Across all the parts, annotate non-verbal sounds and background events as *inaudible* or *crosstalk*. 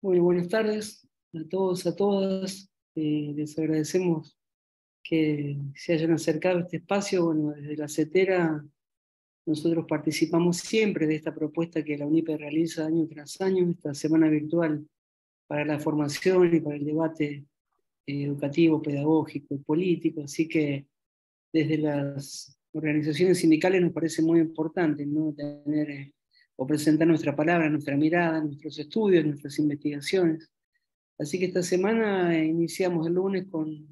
Muy buenas tardes a todos, a todas. Eh, les agradecemos que se hayan acercado a este espacio. Bueno, desde la CETERA nosotros participamos siempre de esta propuesta que la UNIPE realiza año tras año, esta semana virtual para la formación y para el debate eh, educativo, pedagógico y político. Así que desde las organizaciones sindicales nos parece muy importante ¿no? tener eh, o presentar nuestra palabra, nuestra mirada, nuestros estudios, nuestras investigaciones. Así que esta semana iniciamos el lunes con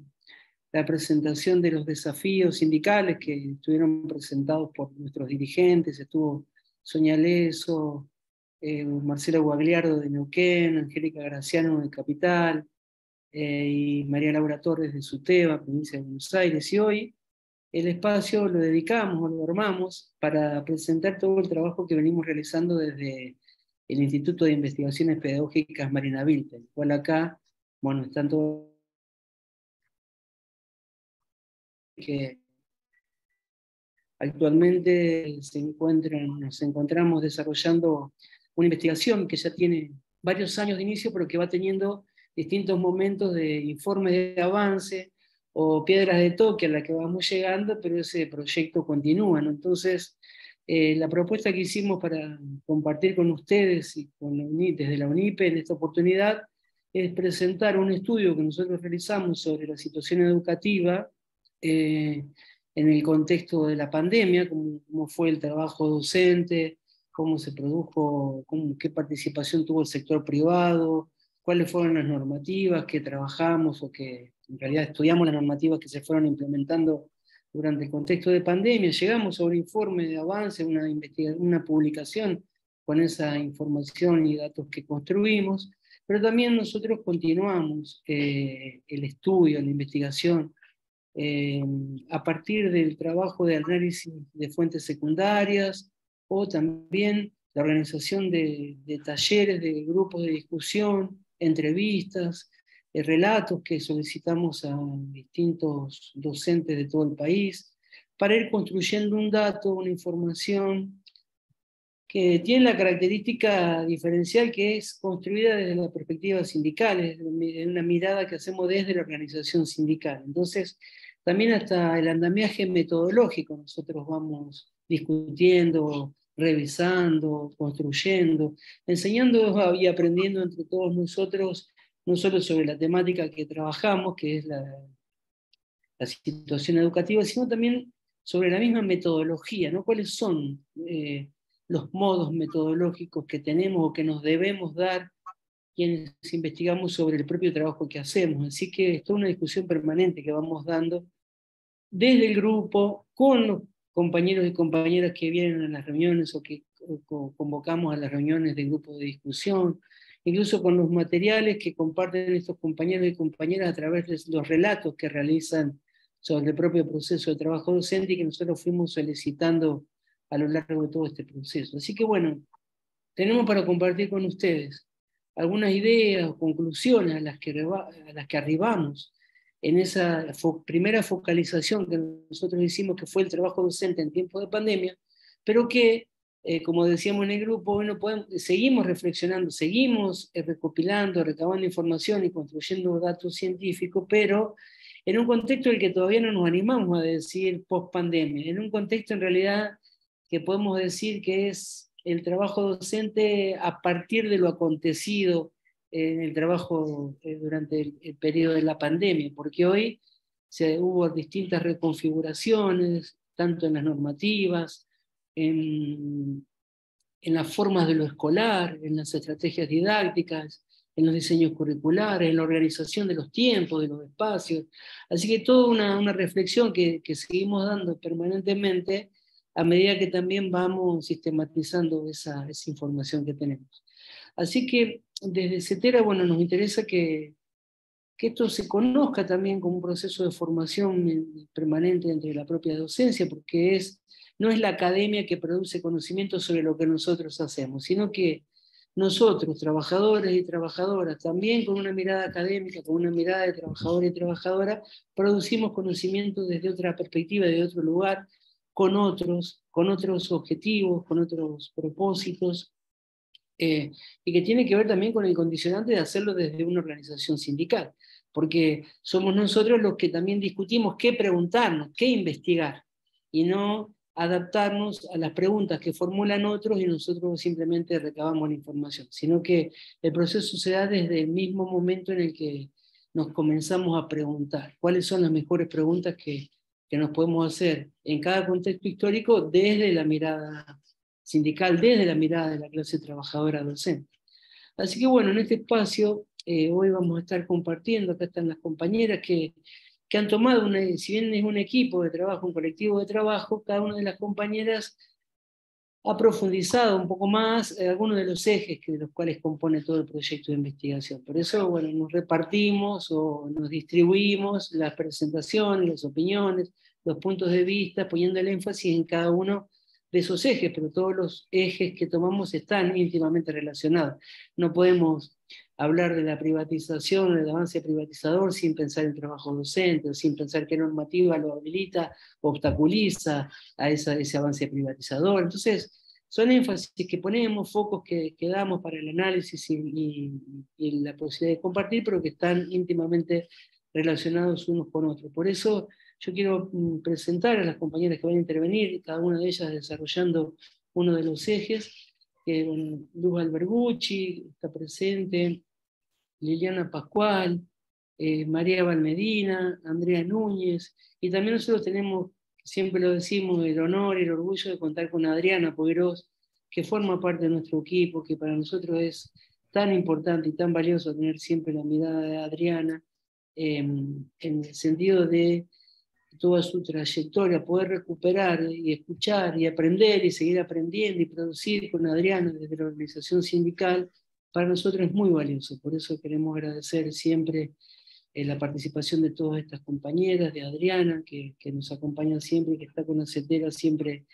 la presentación de los desafíos sindicales que estuvieron presentados por nuestros dirigentes. Estuvo Soña Leso, eh, Marcelo Guagliardo de Neuquén, Angélica Graciano de Capital eh, y María Laura Torres de Suteba, provincia de Buenos Aires. Y hoy el espacio lo dedicamos lo armamos para presentar todo el trabajo que venimos realizando desde el Instituto de Investigaciones Pedagógicas Marina Vilta, el cual acá, bueno, están todos que actualmente se encuentran, nos encontramos desarrollando una investigación que ya tiene varios años de inicio, pero que va teniendo distintos momentos de informe de avance, o piedras de toque a la que vamos llegando, pero ese proyecto continúa. Entonces, eh, la propuesta que hicimos para compartir con ustedes y con desde la UNIPE en esta oportunidad es presentar un estudio que nosotros realizamos sobre la situación educativa eh, en el contexto de la pandemia, cómo, cómo, fue el trabajo docente, cómo se produjo, cómo, qué participación tuvo el sector privado, cuáles fueron las normativas que trabajamos o que en realidad estudiamos las normativas que se fueron implementando durante el contexto de pandemia, llegamos a un informe de avance, una, una publicación con esa información y datos que construimos, pero también nosotros continuamos eh, el estudio, la investigación, eh, a partir del trabajo de análisis de fuentes secundarias o también la organización de, de talleres, de grupos de discusión, entrevistas, relatos que solicitamos a distintos docentes de todo el país, para ir construyendo un dato, una información que tiene la característica diferencial que es construida desde la perspectiva sindical, es una mirada que hacemos desde la organización sindical. Entonces, también hasta el andamiaje metodológico nosotros vamos discutiendo, revisando, construyendo, enseñando y aprendiendo entre todos nosotros no solo sobre la temática que trabajamos, que es la, la situación educativa, sino también sobre la misma metodología, ¿no? ¿Cuáles son eh, los modos metodológicos que tenemos o que nos debemos dar quienes investigamos sobre el propio trabajo que hacemos? Así que esto es una discusión permanente que vamos dando desde el grupo, con los compañeros y compañeras que vienen a las reuniones o que convocamos a las reuniones de grupos de discusión, incluso con los materiales que comparten estos compañeros y compañeras a través de los relatos que realizan sobre el propio proceso de trabajo docente y que nosotros fuimos solicitando a lo largo de todo este proceso. Así que bueno, tenemos para compartir con ustedes algunas ideas o conclusiones a las que, a las que arribamos en esa primera focalización que nosotros hicimos, que fue el trabajo docente en tiempos de pandemia, pero que eh, como decíamos en el grupo, bueno, podemos, seguimos reflexionando, seguimos eh, recopilando, recabando información y construyendo datos científicos, pero en un contexto en el que todavía no nos animamos a decir post pandemia, en un contexto en realidad que podemos decir que es el trabajo docente a partir de lo acontecido en el trabajo eh, durante el, el, periodo de la pandemia, porque hoy se, hubo distintas reconfiguraciones, tanto en las normativas, en, las formas de lo escolar, en las estrategias didácticas, en los diseños curriculares, en la organización de los tiempos, de los espacios. Así que toda una, reflexión que, seguimos dando permanentemente a medida que también vamos sistematizando esa, esa información que tenemos. Así que desde CETERA, bueno, nos interesa que, que esto se conozca también como un proceso de formación permanente entre la propia docencia, porque es no es la academia que produce conocimiento sobre lo que nosotros hacemos, sino que nosotros, trabajadores y trabajadoras, también con una mirada académica, con una mirada de trabajador y trabajadora, producimos conocimiento desde otra perspectiva, de otro lugar, con otros, con otros objetivos, con otros propósitos, eh, y que tiene que ver también con el condicionante de hacerlo desde una organización sindical, porque somos nosotros los que también discutimos qué preguntarnos, qué investigar, y no adaptarnos a las preguntas que formulan otros y nosotros simplemente recabamos la información, sino que el proceso se desde el mismo momento en el que nos comenzamos a preguntar cuáles son las mejores preguntas que, que nos podemos hacer en cada contexto histórico desde la mirada sindical desde la mirada de la clase trabajadora docente. Así que bueno, en este espacio eh, hoy vamos a estar compartiendo, acá están las compañeras que, que han tomado, una, si bien es un equipo de trabajo, un colectivo de trabajo, cada una de las compañeras ha profundizado un poco más algunos de los ejes que, de los cuales compone todo el proyecto de investigación. Por eso, bueno, nos repartimos o nos distribuimos las presentaciones, las opiniones, los puntos de vista, poniendo el énfasis en cada uno de esos ejes, pero todos los ejes que tomamos están íntimamente relacionados. No podemos hablar de la privatización, del avance privatizador sin pensar en trabajo docente, sin pensar qué normativa lo habilita, obstaculiza a ese avance privatizador. Entonces, son énfasis que ponemos, focos que, que damos para el análisis y, y, la posibilidad de compartir, pero que están íntimamente relacionados unos con otros. Por eso yo quiero mm, presentar a las compañeras que van a intervenir, cada una de ellas desarrollando uno de los ejes. Luz Albergucci está presente, Liliana Pascual, eh, María Valmedina, Andrea Núñez, y también nosotros tenemos, siempre lo decimos, el honor y el orgullo de contar con Adriana Pogueros, que forma parte de nuestro equipo, que para nosotros es tan importante y tan valioso tener siempre la mirada de Adriana, em, en el sentido de toda su trayectoria, poder recuperar y escuchar y aprender y seguir aprendiendo y producir con Adriana desde la organización sindical, para nosotros es muy valioso. Por eso queremos agradecer siempre eh, la participación de todas estas compañeras, de Adriana, que, que nos acompaña siempre y que está con la CETERA siempre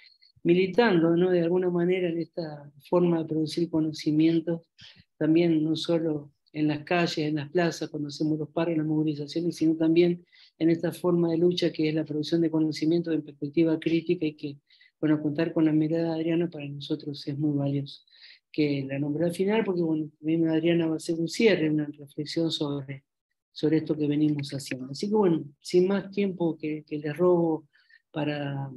militando ¿no? de alguna manera en esta forma de producir conocimientos, también no solo en las calles, en las plazas, cuando hacemos los paros, las movilizaciones, sino también en esta forma de lucha que es la producción de conocimiento en perspectiva crítica y que, bueno, contar con la mirada de Adriana para nosotros es muy valioso. Que la nombré al final porque, bueno, también Adriana va a hacer un cierre, una reflexión sobre, sobre esto que venimos haciendo. Así que, bueno, sin más tiempo que, que le robo para...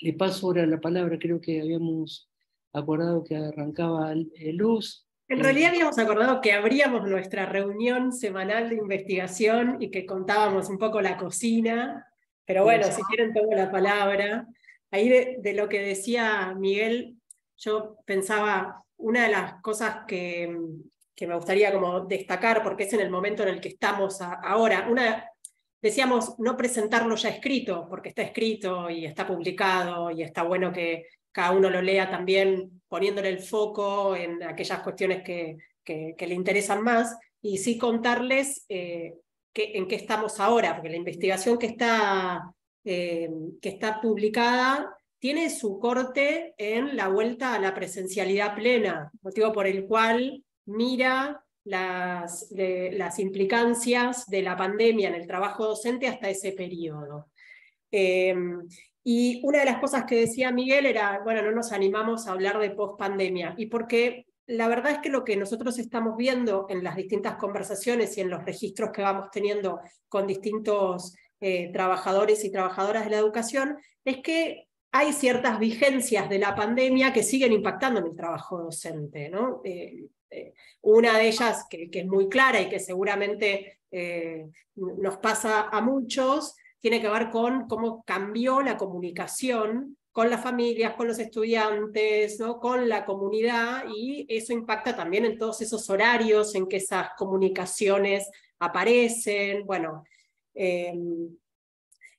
Le paso ahora la palabra, creo que habíamos acordado que arrancaba Luz, en realidad habíamos acordado que abríamos nuestra reunión semanal de investigación y que contábamos un poco la cocina, pero bueno, si quieren tomo la palabra. Ahí de, lo que decía Miguel, yo pensaba, una de las cosas que, que, me gustaría como destacar, porque es en el momento en el que estamos ahora, una, decíamos no presentarlo ya escrito, porque está escrito y está publicado y está bueno que cada uno lo lea también poniéndole el foco en aquellas cuestiones que, le interesan más, y sí contarles eh, en qué estamos ahora, porque la investigación que está, eh, que está publicada tiene su corte en la vuelta a la presencialidad plena, motivo por el cual mira las, las implicancias de la pandemia en el trabajo docente hasta ese periodo. Eh, y una de las cosas que decía Miguel era, bueno, no nos animamos a hablar de post-pandemia. Y porque la verdad es que lo que nosotros estamos viendo en las distintas conversaciones y en los registros que vamos teniendo con distintos eh, trabajadores y trabajadoras de la educación es que hay ciertas vigencias de la pandemia que siguen impactando en el trabajo docente. ¿no? Eh, eh, una de ellas, que, que, es muy clara y que seguramente nos pasa a muchos, tiene que ver con cómo cambió la comunicación con las familias, con los estudiantes, ¿no? con la comunidad, y eso impacta también en todos esos horarios en que esas comunicaciones aparecen. Bueno, em,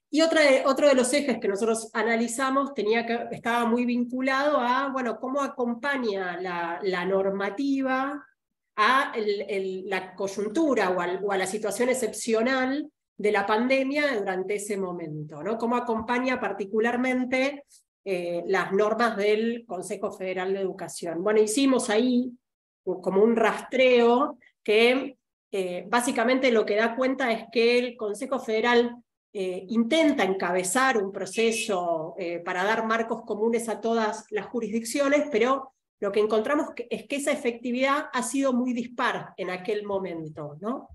y otro de los ejes que nosotros analizamos tenía que, estaba muy vinculado a bueno, cómo acompaña la, normativa a la coyuntura o a la situación excepcional de la pandemia durante ese momento, ¿no? Cómo acompaña particularmente eh, las normas del Consejo Federal de Educación. Bueno, hicimos ahí como un rastreo que eh, básicamente lo que da cuenta es que el Consejo Federal eh, intenta encabezar un proceso para dar marcos comunes a todas las jurisdicciones, pero lo que encontramos es que esa efectividad ha sido muy dispar en aquel momento. ¿no?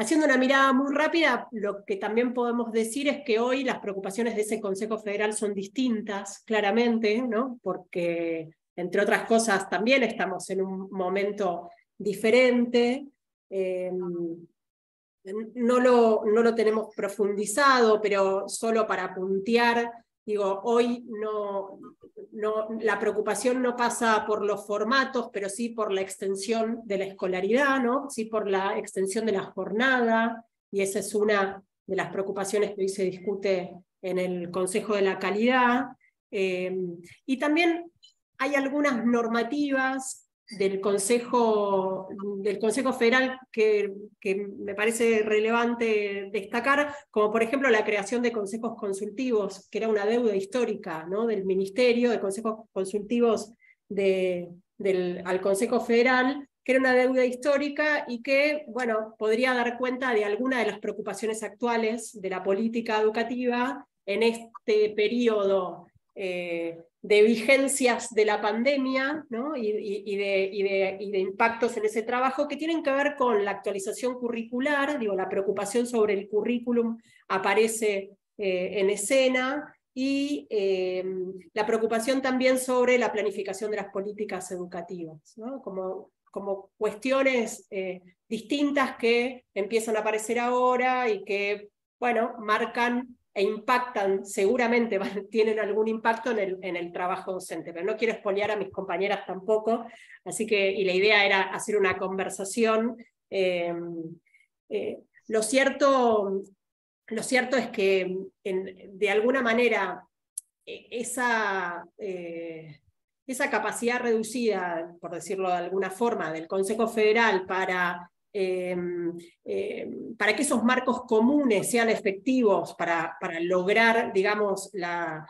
Haciendo una mirada muy rápida, lo que también podemos decir es que hoy las preocupaciones de ese Consejo Federal son distintas, claramente, ¿no? porque, entre otras cosas, también estamos en un momento diferente. Em, no lo, no lo tenemos profundizado, pero solo para puntear, digo, hoy no, no, la preocupación no pasa por los formatos, pero sí por la extensión de la escolaridad, ¿no? sí por la extensión de la jornada, y esa es una de las preocupaciones que hoy se discute en el Consejo de la Calidad. Eh, y también hay algunas normativas del Consejo, del Consejo Federal que, me parece relevante destacar, como por ejemplo la creación de consejos consultivos, que era una deuda histórica ¿no? del Ministerio, de consejos consultivos de, del, al Consejo Federal, que era una deuda histórica y que, bueno, podría dar cuenta de alguna de las preocupaciones actuales de la política educativa en este periodo eh, de vigencias de la pandemia ¿no? y, de, de, impactos en ese trabajo que tienen que ver con la actualización curricular, digo, la preocupación sobre el currículum aparece eh, en escena y eh, la preocupación también sobre la planificación de las políticas educativas, ¿no? como, como cuestiones eh, distintas que empiezan a aparecer ahora y que, bueno, marcan e impactan, seguramente *laughs* tienen algún impacto en el, en el trabajo docente, pero no quiero espolear a mis compañeras tampoco, así que, y la idea era hacer una conversación. Eh, eh, lo, cierto, lo cierto es que de alguna manera e, esa, eh, esa capacidad reducida, por decirlo de alguna forma, del Consejo Federal para Em, em, para que esos marcos comunes sean efectivos, para, lograr, digamos, la,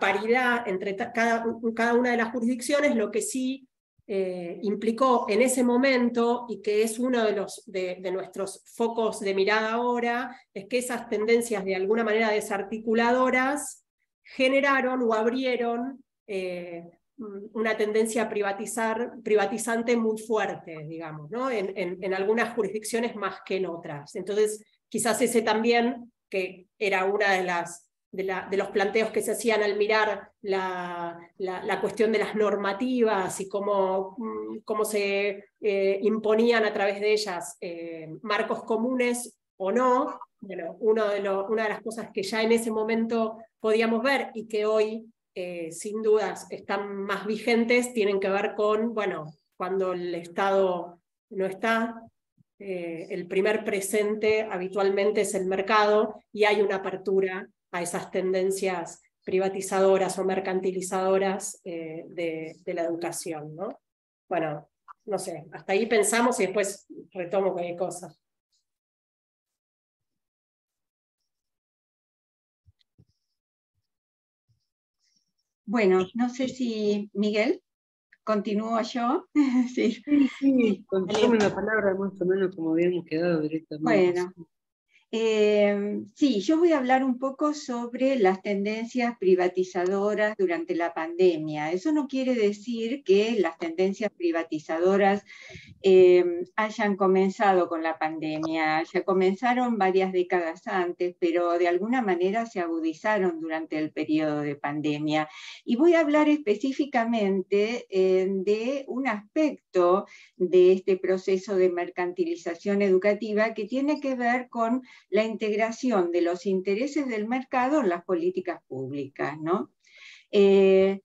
paridad entre cada, cada, una de las jurisdicciones, lo que sí eh, implicó en ese momento y que es uno de, los, de, nuestros focos de mirada ahora, es que esas tendencias de alguna manera desarticuladoras generaron o abrieron eh, una tendencia a privatizar, privatizante muy fuerte, digamos, ¿no? en, en, algunas jurisdicciones más que en otras. Entonces, quizás ese también, que era una de las de, de, los planteos que se hacían al mirar la, la, cuestión de las normativas y cómo, mm, cómo se eh, imponían a través de ellas eh, marcos comunes o no. Bueno, uno de lo, una de las cosas que ya en ese momento podíamos ver y que hoy eh, sin dudas están más vigentes tienen que ver con, bueno, cuando el Estado no está, eh, el primer presente habitualmente es el mercado y hay una apertura a esas tendencias privatizadoras o mercantilizadoras eh, de, de, la educación. ¿no? Bueno, no sé, hasta ahí pensamos y después retomo cualquier cosa. Bueno, no sé si Miguel, continúo yo. *laughs* sí, sí, sí. la palabra más o menos como habíamos quedado directamente. Bueno, eh, sí, yo voy a hablar un poco sobre las tendencias privatizadoras durante la pandemia. Eso no quiere decir que las tendencias privatizadoras eh, hayan comenzado con la pandemia. Ya comenzaron varias décadas antes, pero de alguna manera se agudizaron durante el periodo de pandemia. Y voy a hablar específicamente de un aspecto de este proceso de mercantilización educativa que tiene que ver con la integración de los intereses del mercado en las políticas públicas. ¿no? Eh,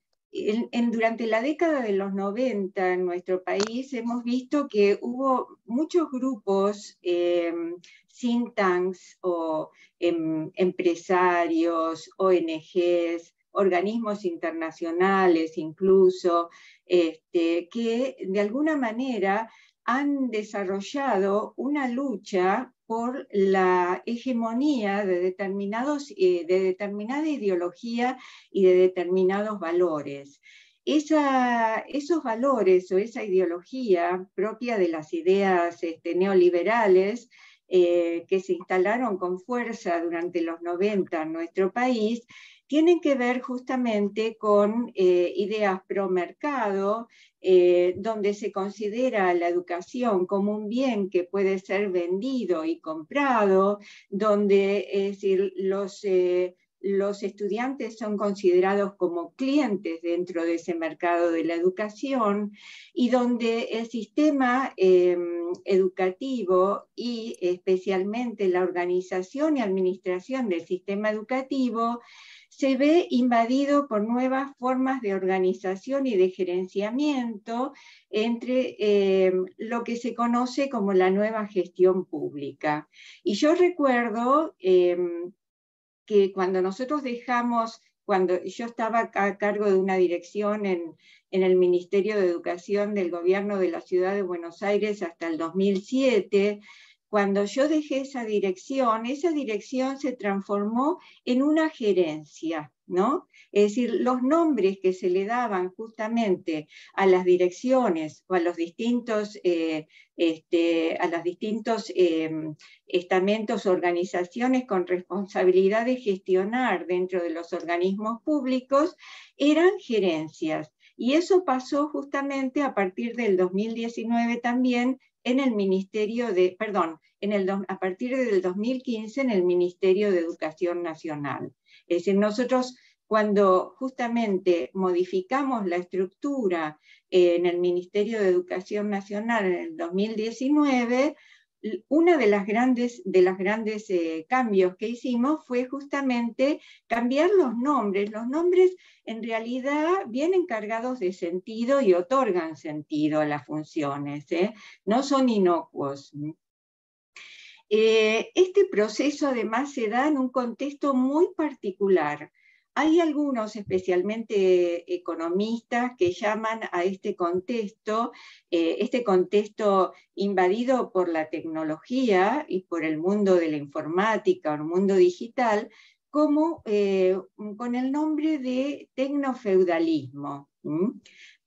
durante la década de los 90 en nuestro país hemos visto que hubo muchos grupos, eh, think tanks o em, empresarios, ONGs, organismos internacionales incluso, este, que de alguna manera han desarrollado una lucha por la hegemonía de, determinados, eh, de determinada ideología y de determinados valores. esos valores o esa ideología propia de las ideas este, neoliberales eh, que se instalaron con fuerza durante los 90 en nuestro país, tienen que ver justamente con eh, ideas pro mercado, eh, donde se considera la educación como un bien que puede ser vendido y comprado, donde los, eh, los estudiantes son considerados como clientes dentro de ese mercado de la educación y donde el sistema em, educativo y especialmente la organización y administración del sistema educativo se ve invadido por nuevas formas de organización y de gerenciamiento entre em, lo que se conoce como la nueva gestión pública. Y yo recuerdo em, que cuando nosotros dejamos, cuando yo estaba a cargo de una dirección en, en el Ministerio de Educación del Gobierno de la Ciudad de Buenos Aires hasta el 2007, cuando yo dejé esa dirección, esa dirección se transformó en una gerencia, ¿no? Es decir, los nombres que se le daban justamente a las direcciones o a los distintos, eh, este, a los distintos em, estamentos, organizaciones con responsabilidad de gestionar dentro de los organismos públicos, eran gerencias. Y eso pasó justamente a partir del 2019 también en el Ministerio de, perdón, en el, a partir del 2015 en el Ministerio de Educación Nacional. Es decir, nosotros cuando justamente modificamos la estructura en el Ministerio de Educación Nacional en el 2019, uno de las grandes, de los grandes eh, cambios que hicimos fue justamente cambiar los nombres. Los nombres en realidad vienen cargados de sentido y otorgan sentido a las funciones, ¿eh? no son inocuos. Eh, este proceso además se da en un contexto muy particular hay algunos, especialmente economistas, que llaman a este contexto, eh, este contexto invadido por la tecnología y por el mundo de la informática o el mundo digital, como eh, con el nombre de tecnofeudalismo,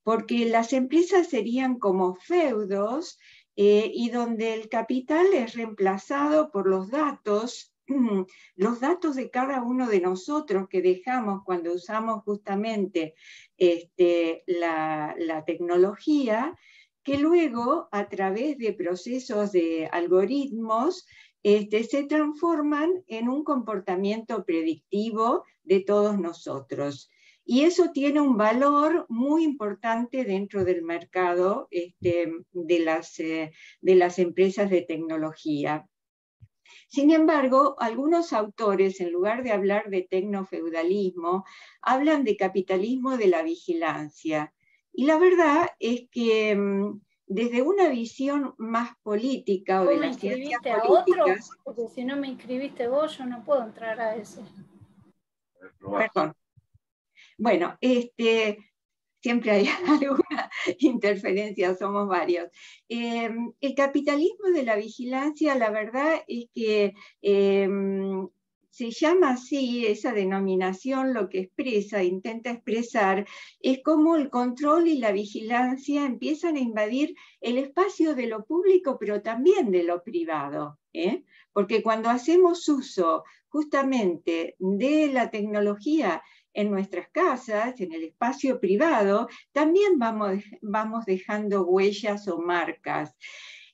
porque las empresas serían como feudos eh, y donde el capital es reemplazado por los datos *clears throat* los datos de cada uno de nosotros que dejamos cuando usamos justamente este, la, tecnología, que luego a través de procesos de algoritmos este, se transforman en un comportamiento predictivo de todos nosotros. Y eso tiene un valor muy importante dentro del mercado este, eh, de las empresas de tecnología. Sin embargo, algunos autores, en lugar de hablar de tecnofeudalismo, hablan de capitalismo de la vigilancia. Y la verdad es que mm, desde una visión más política o de las ciencias políticas... Porque si no me inscribiste vos, yo no puedo entrar a ese. Perdón. Bueno, este, siempre hay *laughs* alguna interferencia, somos varios. Em, el capitalismo de la vigilancia, la verdad es que em, se llama así, esa denominación lo que expresa, intenta expresar, es cómo el control y la vigilancia empiezan a invadir el espacio de lo público, pero también de lo privado. ¿eh? Porque cuando hacemos uso justamente de la tecnología en nuestras casas, en el espacio privado, también vamos, vamos dejando huellas o marcas.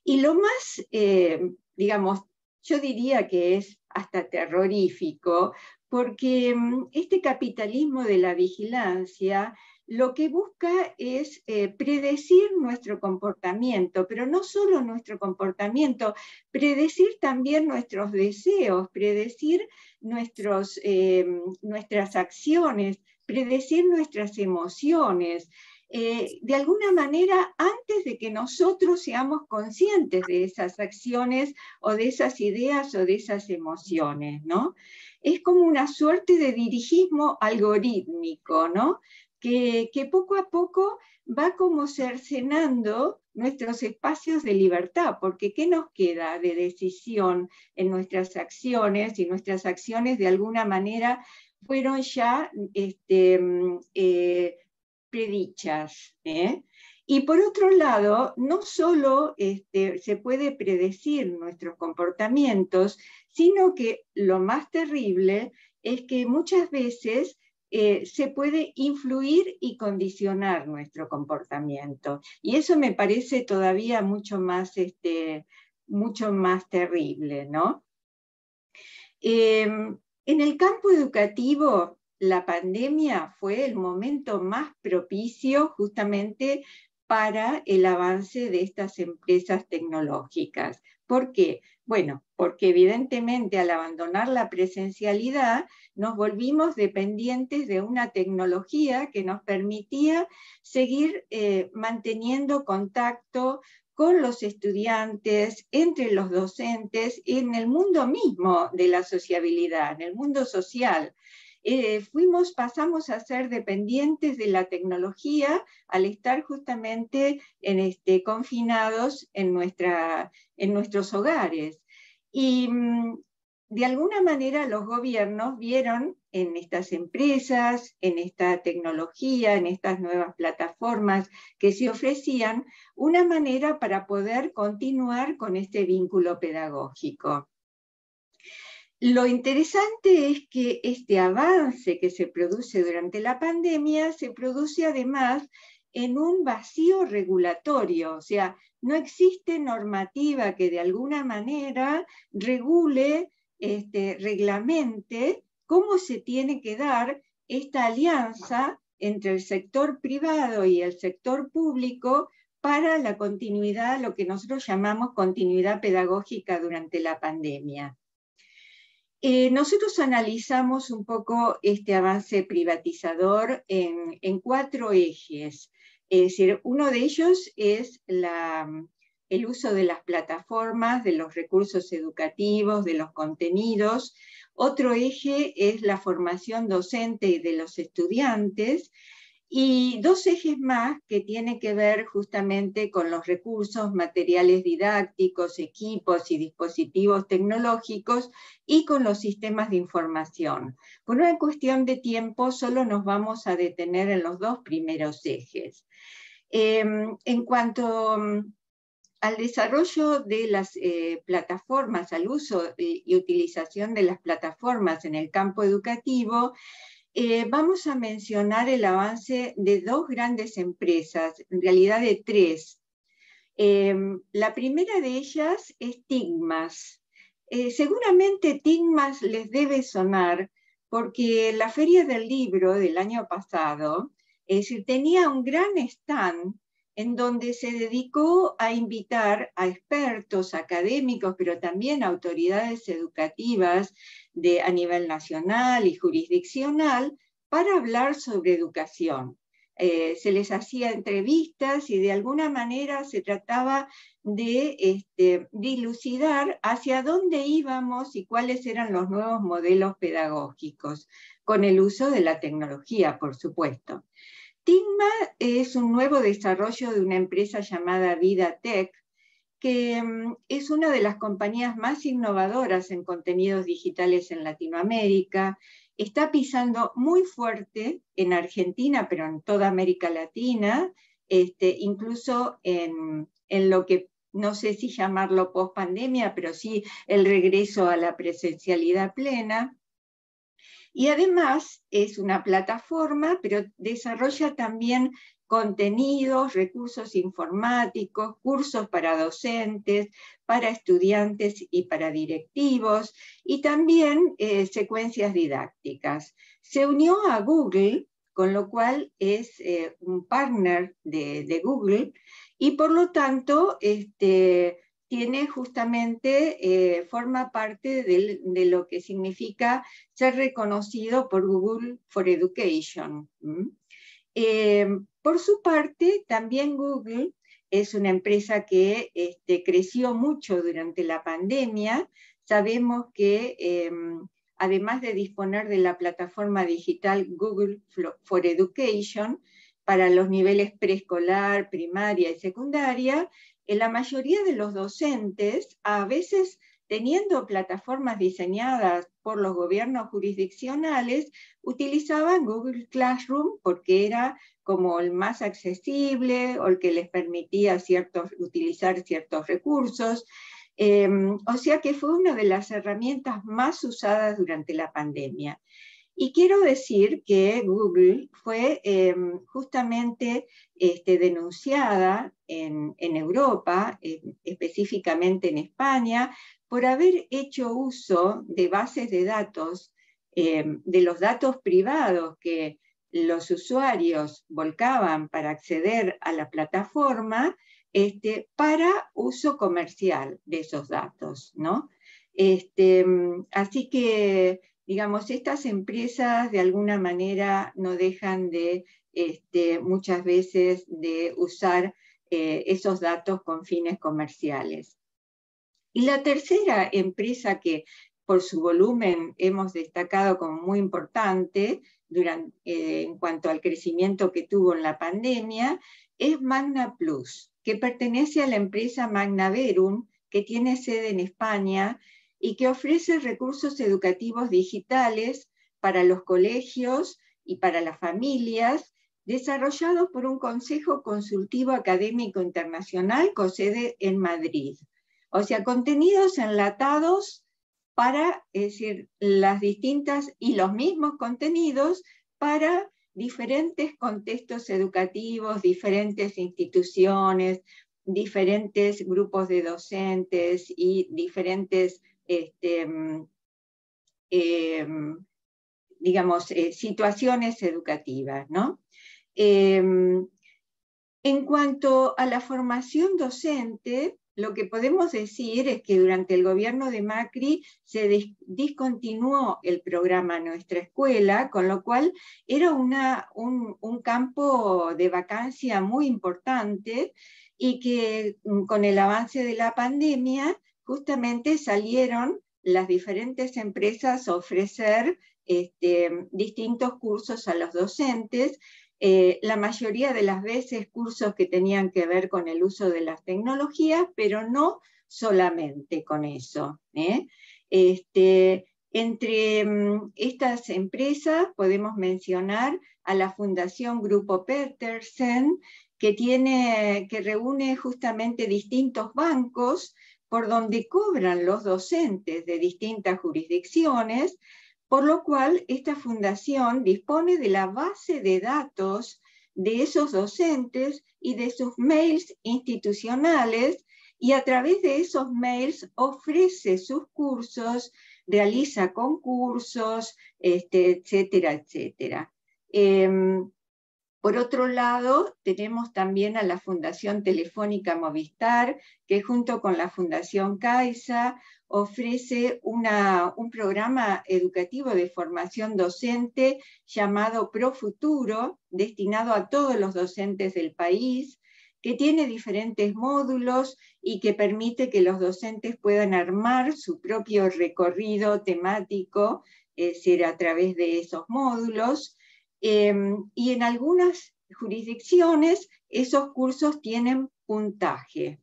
Y lo más, eh, digamos, yo diría que es hasta terrorífico, porque mm, este capitalismo de la vigilancia lo que busca es eh, predecir nuestro comportamiento, pero no solo nuestro comportamiento, predecir también nuestros deseos, predecir nuestros, eh, nuestras acciones, predecir nuestras emociones. Eh, de alguna manera antes de que nosotros seamos conscientes de esas acciones o de esas ideas o de esas emociones, ¿no? Es como una suerte de dirigismo algorítmico, ¿no? Que, poco a poco va como cercenando nuestros espacios de libertad, porque ¿qué nos queda de decisión en nuestras acciones? Y nuestras acciones de alguna manera fueron ya este, mm, eh, predichas. ¿eh? Y por otro lado, no solo este, se puede predecir nuestros comportamientos, sino que lo más terrible es que muchas veces eh, se puede influir y condicionar nuestro comportamiento. Y eso me parece todavía mucho más, este, mucho más terrible, ¿no? Em, en el campo educativo, la pandemia fue el momento más propicio justamente para el avance de estas empresas tecnológicas. ¿Por qué? Bueno, porque evidentemente al abandonar la presencialidad nos volvimos dependientes de una tecnología que nos permitía seguir eh, manteniendo contacto con los estudiantes, entre los docentes, en el mundo mismo de la sociabilidad, en el mundo social. Eh, fuimos, pasamos a ser dependientes de la tecnología al estar justamente en este, confinados en, nuestra, en nuestros hogares. Y mm, de alguna manera los gobiernos vieron en estas empresas, en esta tecnología, en estas nuevas plataformas que se ofrecían, una manera para poder continuar con este vínculo pedagógico. Lo interesante es que este avance que se produce durante la pandemia se produce además en un vacío regulatorio, o sea, no existe normativa que de alguna manera regule, este, reglamente cómo se tiene que dar esta alianza entre el sector privado y el sector público para la continuidad, lo que nosotros llamamos continuidad pedagógica durante la pandemia. Eh, nosotros analizamos un poco este avance privatizador en, cuatro ejes. Es decir, uno de ellos es el uso de las plataformas, de los recursos educativos, de los contenidos. Otro eje es la formación docente de los estudiantes y dos ejes más que tienen que ver justamente con los recursos, materiales didácticos, equipos y dispositivos tecnológicos y con los sistemas de información. Por una cuestión de tiempo, solo nos vamos a detener en los dos primeros ejes. Em, en cuanto mm, al desarrollo de las eh, plataformas, al uso y utilización de las plataformas en el campo educativo, eh, vamos a mencionar el avance de dos grandes empresas, en realidad de tres. Eh, la primera de ellas es Tigmas. Eh, seguramente Tigmas les debe sonar porque la Feria del Libro del año pasado tenía un gran stand en donde se dedicó a invitar a expertos académicos, pero también autoridades educativas de, a nivel nacional y jurisdiccional para hablar sobre educación. Eh, se les hacía entrevistas y de alguna manera se trataba de este, dilucidar hacia dónde íbamos y cuáles eran los nuevos modelos pedagógicos, con el uso de la tecnología, por supuesto. Tigma es un nuevo desarrollo de una empresa llamada Vida Tech, que mm, es una de las compañías más innovadoras en contenidos digitales en Latinoamérica. Está pisando muy fuerte en Argentina, pero en toda América Latina, este, incluso en, en lo que no sé si llamarlo post pandemia, pero sí el regreso a la presencialidad plena. Y además es una plataforma, pero desarrolla también contenidos, recursos informáticos, cursos para docentes, para estudiantes y para directivos, y también eh, secuencias didácticas. Se unió a Google, con lo cual es eh, un partner de, Google, y por lo tanto este, tiene justamente, eh, forma parte de, lo que significa ser reconocido por Google for Education. Eh, por su parte, también Google es una empresa que este, creció mucho durante la pandemia. Sabemos que em, además de disponer de la plataforma digital Google for Education para los niveles preescolar, primaria y secundaria, en la mayoría de los docentes, a veces teniendo plataformas diseñadas por los gobiernos jurisdiccionales, utilizaban Google Classroom porque era como el más accesible o el que les permitía utilizar ciertos recursos. Em, o sea que fue una de las herramientas más usadas durante la pandemia. Y quiero decir que Google fue em, justamente este, denunciada en, Europa, específicamente en España, por haber hecho uso de bases de datos, em, de los datos privados que los usuarios volcaban para acceder a la plataforma, este, para uso comercial de esos datos, ¿no? Este, así que, digamos, estas empresas de alguna manera no dejan de, este, muchas veces, de usar eh, esos datos con fines comerciales. Y la tercera empresa que por su volumen hemos destacado como muy importante durante, eh, en cuanto al crecimiento que tuvo en la pandemia es Magna Plus, que pertenece a la empresa Magna Verum, que tiene sede en España y que ofrece recursos educativos digitales para los colegios y para las familias, desarrollados por un Consejo Consultivo Académico Internacional con sede en Madrid. O sea, contenidos enlatados para, es decir, las distintas y los mismos contenidos para diferentes contextos educativos, diferentes instituciones, diferentes grupos de docentes y diferentes, este, mm, em, digamos, eh, situaciones educativas, ¿no? Em, en cuanto a la formación docente, lo que podemos decir es que durante el gobierno de Macri se discontinuó el programa Nuestra Escuela, con lo cual era un, campo de vacancia muy importante y que mm, con el avance de la pandemia justamente salieron las diferentes empresas a ofrecer este, distintos cursos a los docentes eh, la mayoría de las veces cursos que tenían que ver con el uso de las tecnologías, pero no solamente con eso. ¿eh? Este, entre mm, estas empresas podemos mencionar a la Fundación Grupo Petersen, que, tiene, que reúne justamente distintos bancos por donde cobran los docentes de distintas jurisdicciones por lo cual, esta fundación dispone de la base de datos de esos docentes y de sus mails institucionales y a través de esos mails ofrece sus cursos, realiza concursos, este, etcétera, etcétera. Em, por otro lado, tenemos también a la Fundación Telefónica Movistar, que junto con la Fundación Caixa ofrece un programa educativo de formación docente llamado Pro Futuro, destinado a todos los docentes del país, que tiene diferentes módulos y que permite que los docentes puedan armar su propio recorrido temático, es decir, a través de esos módulos. Em, y en algunas jurisdicciones esos cursos tienen puntaje.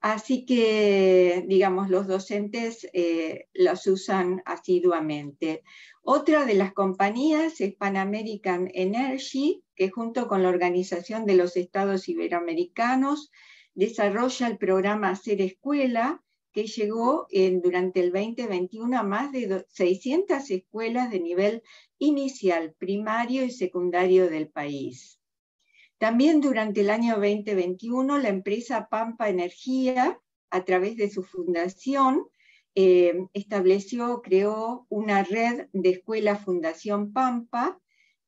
Así que, digamos, los docentes eh, los usan asiduamente. Otra de las compañías es Pan American Energy, que junto con la Organización de los Estados Iberoamericanos desarrolla el programa Hacer Escuela, que llegó durante el 2021 a más de 600 escuelas de nivel inicial, primario y secundario del país. También durante el año 2021, la empresa Pampa Energía, a través de su fundación, eh, estableció, creó una red de escuela Fundación Pampa,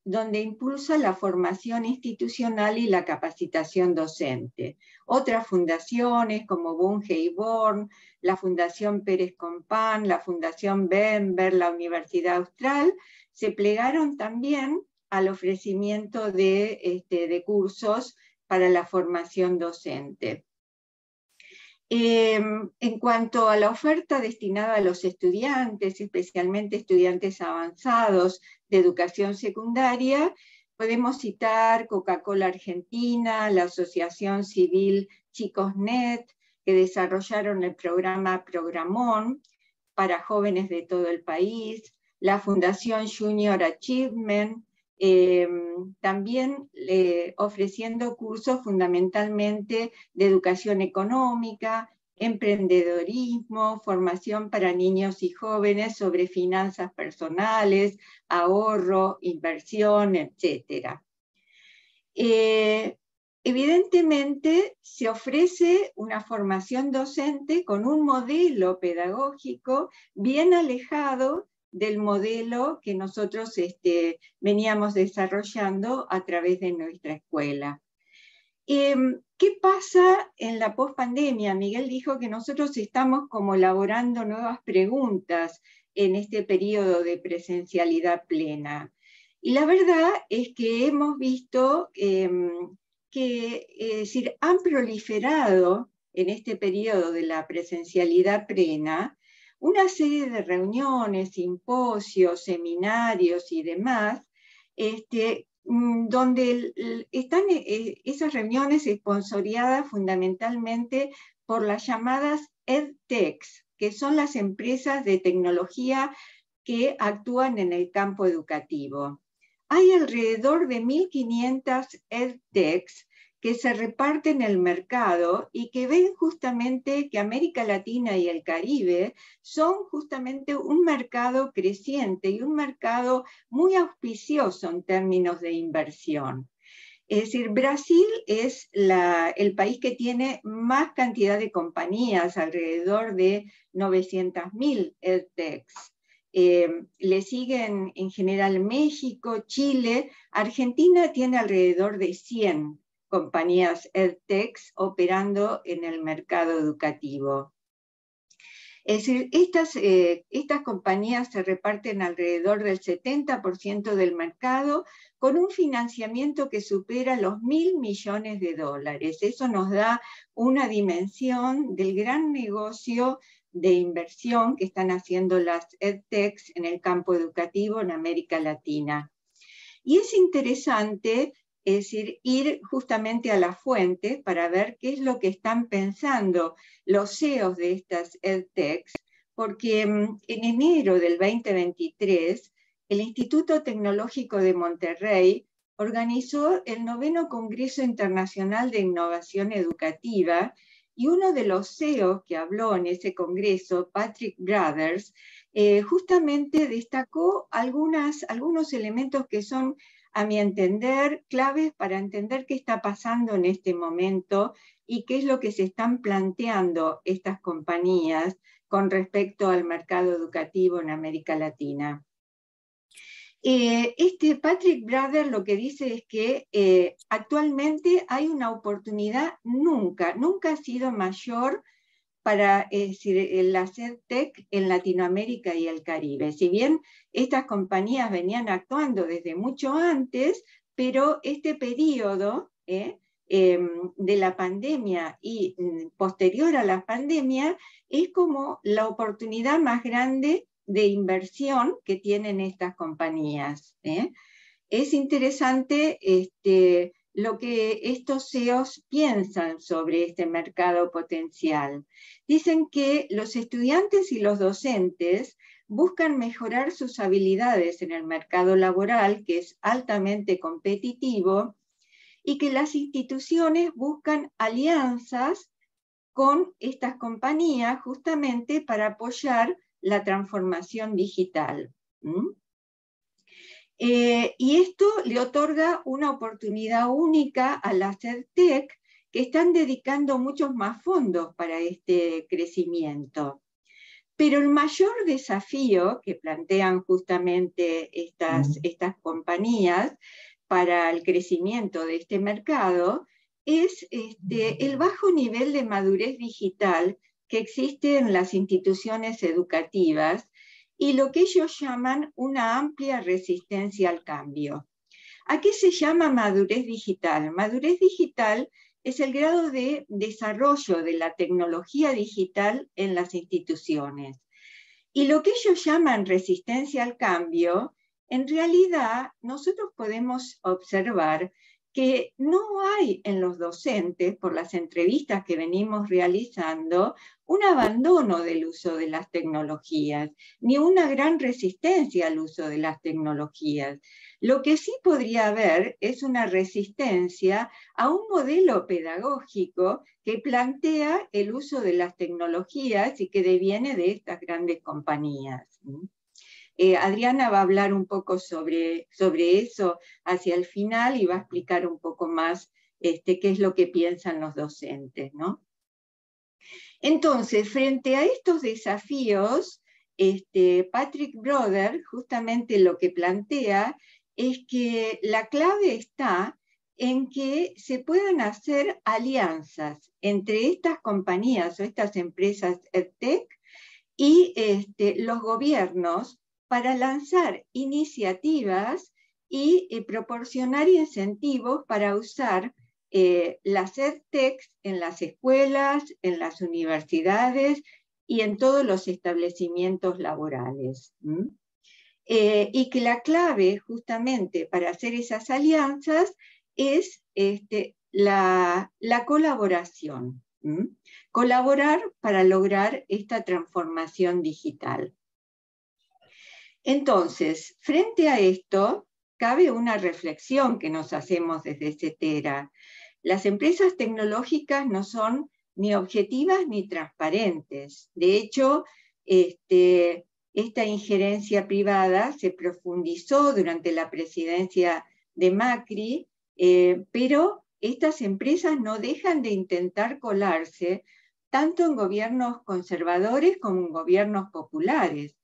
donde impulsa la formación institucional y la capacitación docente. Otras fundaciones como Bunge y Born, la Fundación Pérez Compán, la Fundación Bember, la Universidad Austral, se plegaron también al ofrecimiento de, este, cursos para la formación docente. Em, en cuanto a la oferta destinada a los estudiantes, especialmente estudiantes avanzados de educación secundaria, podemos citar Coca-Cola Argentina, la Asociación Civil ChicosNet, que desarrollaron el programa Programón para jóvenes de todo el país, la Fundación Junior Achievement, em, también ofreciendo cursos fundamentalmente de educación económica, emprendedorismo, formación para niños y jóvenes sobre finanzas personales, ahorro, inversión, etc. Eh, evidentemente se ofrece una formación docente con un modelo pedagógico bien alejado del modelo que nosotros este, veníamos desarrollando a través de nuestra escuela. Em, ¿Qué pasa en la pospandemia? Miguel dijo que nosotros estamos como elaborando nuevas preguntas en este periodo de presencialidad plena. Y la verdad es que hemos visto em, que decir, han proliferado en este periodo de la presencialidad plena una serie de reuniones, simposios, seminarios y demás, este, mm, donde están eh, esas reuniones esponsoriadas fundamentalmente por las llamadas EdTechs, que son las empresas de tecnología que actúan en el campo educativo. Hay alrededor de 1.500 EdTechs que se reparten el mercado y que ven justamente que América Latina y el Caribe son justamente un mercado creciente y un mercado muy auspicioso en términos de inversión. Es decir, Brasil es el país que tiene más cantidad de compañías, alrededor de 900.000 EdTechs. Eh, le siguen en general México, Chile, Argentina tiene alrededor de 100 compañías EdTech operando en el mercado educativo. Es decir, estas, eh, estas compañías se reparten alrededor del 70% del mercado con un financiamiento que supera los mil millones de dólares. Eso nos da una dimensión del gran negocio de inversión que están haciendo las EdTechs en el campo educativo en América Latina. Y es interesante es decir, ir justamente a la fuente para ver qué es lo que están pensando los CEOs de estas EdTechs, porque mm, en enero del 2023 el Instituto Tecnológico de Monterrey organizó el noveno Congreso Internacional de Innovación Educativa y uno de los CEOs que habló en ese congreso, Patrick Brothers, eh, justamente destacó algunas, algunos elementos que son a mi entender, claves para entender qué está pasando en este momento y qué es lo que se están planteando estas compañías con respecto al mercado educativo en América Latina. Eh, este Patrick Brother lo que dice es que eh, actualmente hay una oportunidad nunca, nunca ha sido mayor para decir, el hacer tech en Latinoamérica y el Caribe. Si bien estas compañías venían actuando desde mucho antes, pero este periodo ¿eh? em, de la pandemia y mm, posterior a la pandemia es como la oportunidad más grande de inversión que tienen estas compañías. ¿eh? Es interesante este, lo que estos CEOs piensan sobre este mercado potencial. Dicen que los estudiantes y los docentes buscan mejorar sus habilidades en el mercado laboral, que es altamente competitivo, y que las instituciones buscan alianzas con estas compañías justamente para apoyar la transformación digital. Eh, y esto le otorga una oportunidad única a las EdTech que están dedicando muchos más fondos para este crecimiento. Pero el mayor desafío que plantean justamente estas, estas compañías para el crecimiento de este mercado es este, el bajo nivel de madurez digital que existe en las instituciones educativas y lo que ellos llaman una amplia resistencia al cambio. ¿A qué se llama madurez digital? Madurez digital es el grado de desarrollo de la tecnología digital en las instituciones. Y lo que ellos llaman resistencia al cambio, en realidad nosotros podemos observar que no hay en los docentes, por las entrevistas que venimos realizando, un abandono del uso de las tecnologías, ni una gran resistencia al uso de las tecnologías. Lo que sí podría haber es una resistencia a un modelo pedagógico que plantea el uso de las tecnologías y que deviene de estas grandes compañías. Eh, Adriana va a hablar un poco sobre, sobre eso hacia el final y va a explicar un poco más este, qué es lo que piensan los docentes. ¿no? Entonces, frente a estos desafíos, este, Patrick Brother justamente lo que plantea es que la clave está en que se puedan hacer alianzas entre estas compañías o estas empresas EdTech y este, los gobiernos para lanzar iniciativas y eh, proporcionar incentivos para usar eh, las EdTechs en las escuelas, en las universidades y en todos los establecimientos laborales. Eh, y que la clave justamente para hacer esas alianzas es este, la, colaboración. Colaborar para lograr esta transformación digital. Entonces, frente a esto, cabe una reflexión que nos hacemos desde CETERA. Las empresas tecnológicas no son ni objetivas ni transparentes. De hecho, este, esta injerencia privada se profundizó durante la presidencia de Macri, eh, pero estas empresas no dejan de intentar colarse tanto en gobiernos conservadores como en gobiernos populares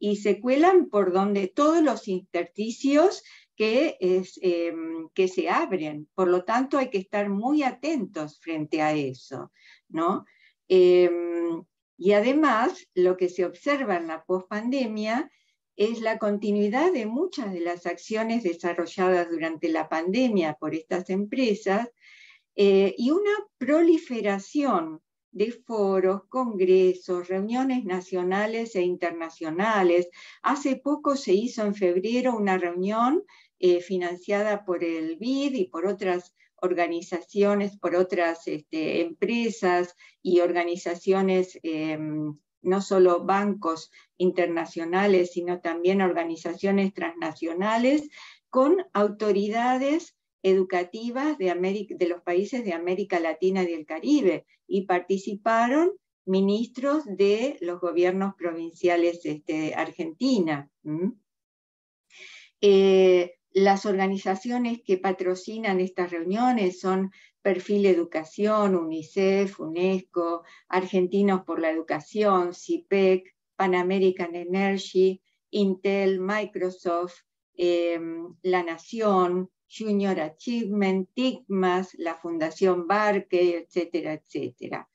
y se cuelan por donde todos los intersticios que, em, que se abren. Por lo tanto, hay que estar muy atentos frente a eso. ¿no? Em, y además, lo que se observa en la pospandemia es la continuidad de muchas de las acciones desarrolladas durante la pandemia por estas empresas eh, y una proliferación de foros, congresos, reuniones nacionales e internacionales. Hace poco se hizo en febrero una reunión eh, financiada por el BID y por otras organizaciones, por otras este, empresas y organizaciones, em, no solo bancos internacionales, sino también organizaciones transnacionales, con autoridades educativas de, los países de América Latina y del Caribe, y participaron ministros de los gobiernos provinciales de este, Argentina. Eh, las organizaciones que patrocinan estas reuniones son Perfil Educación, UNICEF, UNESCO, Argentinos por la Educación, CIPEC, Pan American Energy, Intel, Microsoft, em, La Nación, Junior Achievement, TICMAS, la Fundación Barkey, etcétera, etcétera.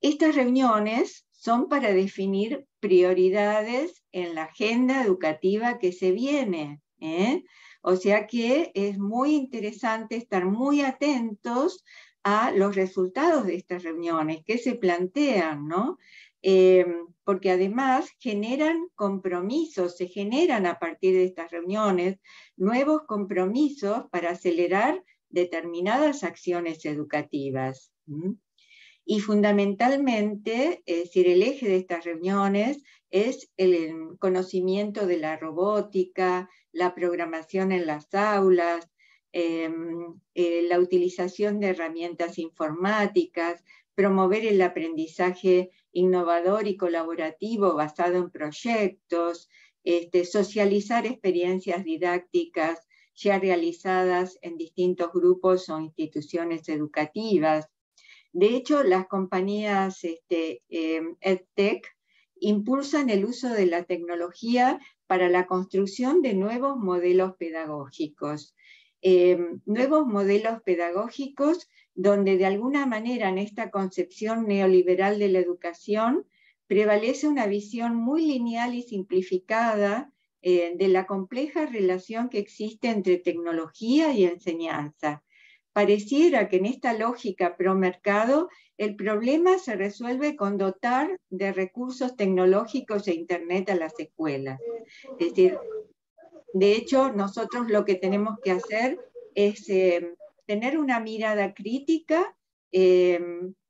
Estas reuniones son para definir prioridades en la agenda educativa que se viene. ¿eh? O sea que es muy interesante estar muy atentos a los resultados de estas reuniones, qué se plantean, ¿no? Eh, porque además generan compromisos, se generan a partir de estas reuniones nuevos compromisos para acelerar determinadas acciones educativas. Y fundamentalmente, el eje de estas reuniones es el conocimiento de la robótica, la programación en las aulas, em, eh, la utilización de herramientas informáticas, promover el aprendizaje innovador y colaborativo basado en proyectos, este, socializar experiencias didácticas ya realizadas en distintos grupos o instituciones educativas. De hecho, las compañías este, em, EdTech impulsan el uso de la tecnología para la construcción de nuevos modelos pedagógicos. Em, nuevos modelos pedagógicos donde de alguna manera en esta concepción neoliberal de la educación prevalece una visión muy lineal y simplificada eh, de la compleja relación que existe entre tecnología y enseñanza. Pareciera que en esta lógica pro mercado el problema se resuelve con dotar de recursos tecnológicos e Internet a las escuelas. Es decir, de hecho, nosotros lo que tenemos que hacer es eh, tener una mirada crítica eh,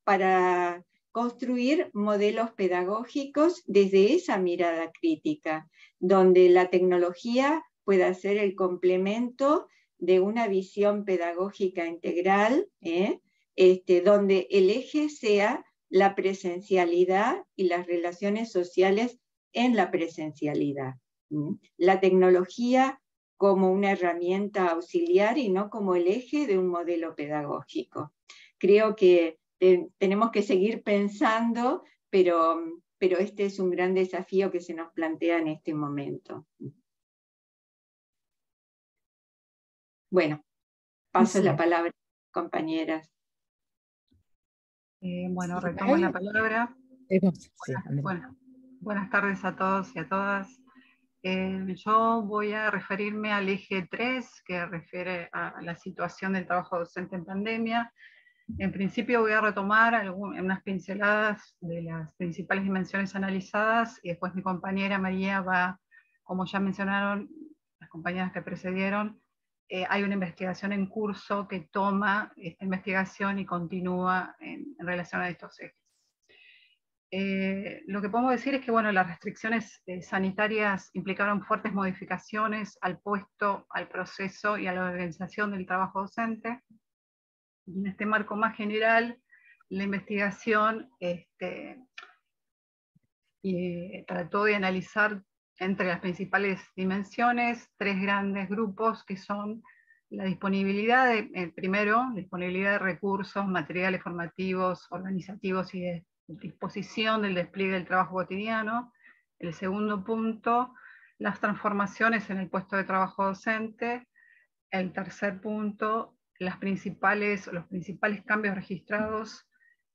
para construir modelos pedagógicos desde esa mirada crítica, donde la tecnología pueda ser el complemento de una visión pedagógica integral, ¿eh? este, donde el eje sea la presencialidad y las relaciones sociales en la presencialidad. La tecnología como una herramienta auxiliar y no como el eje de un modelo pedagógico. Creo que tenemos que seguir pensando, pero, pero este es un gran desafío que se nos plantea en este momento. Bueno, paso la palabra, compañeras. Eh, bueno, retomo la palabra. buenas, tardes a todos y a todas. Eh, yo voy a referirme al eje 3, que refiere a la situación del trabajo docente en pandemia. En principio voy a retomar algunas, unas pinceladas de las principales dimensiones analizadas y después mi compañera María va, como ya mencionaron las compañeras que precedieron, eh, hay una investigación en curso que toma esta investigación y continúa en, relación a estos ejes. Eh, lo que podemos decir es que bueno, las restricciones eh, sanitarias implicaron fuertes modificaciones al puesto, al proceso y a la organización del trabajo docente. Y en este marco más general, la investigación este, trató de analizar entre las principales dimensiones, tres grandes grupos que son la disponibilidad, de, el primero, disponibilidad de recursos, materiales formativos, organizativos y de disposición del despliegue del trabajo cotidiano. El segundo punto, las transformaciones en el puesto de trabajo docente. El tercer punto, las principales, los principales cambios registrados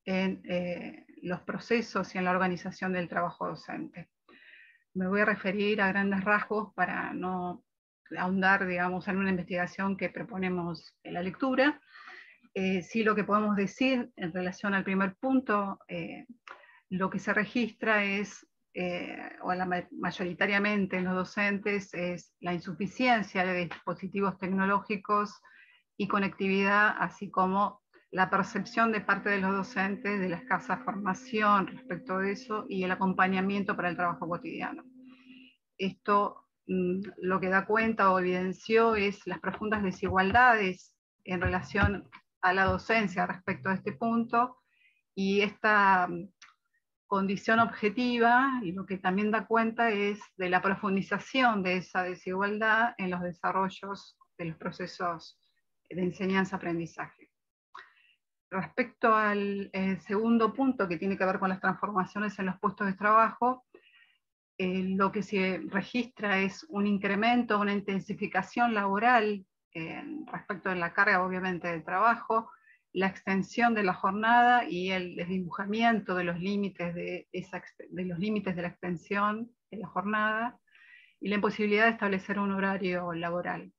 en eh, los procesos y en la organización del trabajo docente me voy a referir a grandes rasgos para no ahondar, digamos, en una investigación que proponemos en la lectura. Eh, sí lo que podemos decir en relación al primer punto, eh, lo que se registra es, eh, o mayoritariamente en los docentes, es la insuficiencia de dispositivos tecnológicos y conectividad, así como la percepción de parte de los docentes de la escasa formación respecto de eso y el acompañamiento para el trabajo cotidiano. Esto mm, lo que da cuenta o evidenció es las profundas desigualdades en relación a la docencia respecto a este punto y esta mm, condición objetiva y lo que también da cuenta es de la profundización de esa desigualdad en los desarrollos de los procesos de enseñanza-aprendizaje. Respecto al eh, segundo punto que tiene que ver con las transformaciones en los puestos de trabajo, eh, lo que se registra es un incremento, una intensificación laboral respecto de la carga, obviamente, del trabajo, la extensión de la jornada y el desdibujamiento de los límites de, de los límites de la extensión de la jornada y la imposibilidad de establecer un horario laboral.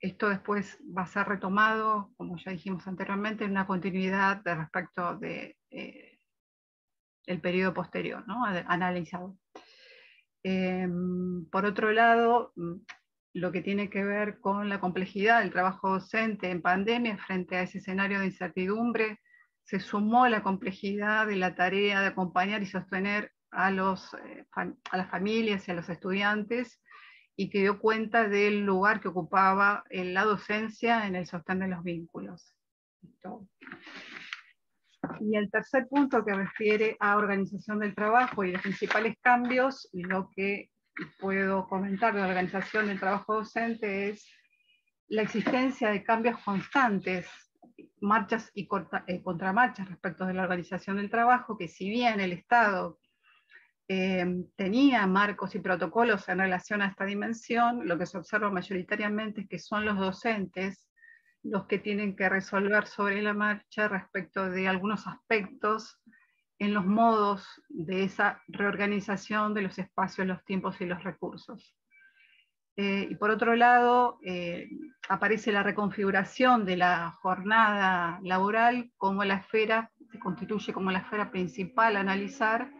Esto después va a ser retomado, como ya dijimos anteriormente, en una continuidad de respecto del de, eh, periodo posterior, ¿no? analizado. Em, por otro lado, lo que tiene que ver con la complejidad del trabajo docente en pandemia frente a ese escenario de incertidumbre, se sumó la complejidad de la tarea de acompañar y sostener a, los, eh, a las familias y a los estudiantes y que dio cuenta del lugar que ocupaba en la docencia en el sostén de los vínculos. Y el tercer punto que refiere a organización del trabajo y los principales cambios, lo que puedo comentar de la organización del trabajo docente es la existencia de cambios constantes, marchas y eh, contramarchas respecto de la organización del trabajo, que si bien el Estado Em, tenía marcos y protocolos en relación a esta dimensión, lo que se observa mayoritariamente es que son los docentes los que tienen que resolver sobre la marcha respecto de algunos aspectos en los modos de esa reorganización de los espacios, los tiempos y los recursos. Eh, y por otro lado, eh, aparece la reconfiguración de la jornada laboral como la esfera, se constituye como la esfera principal a analizar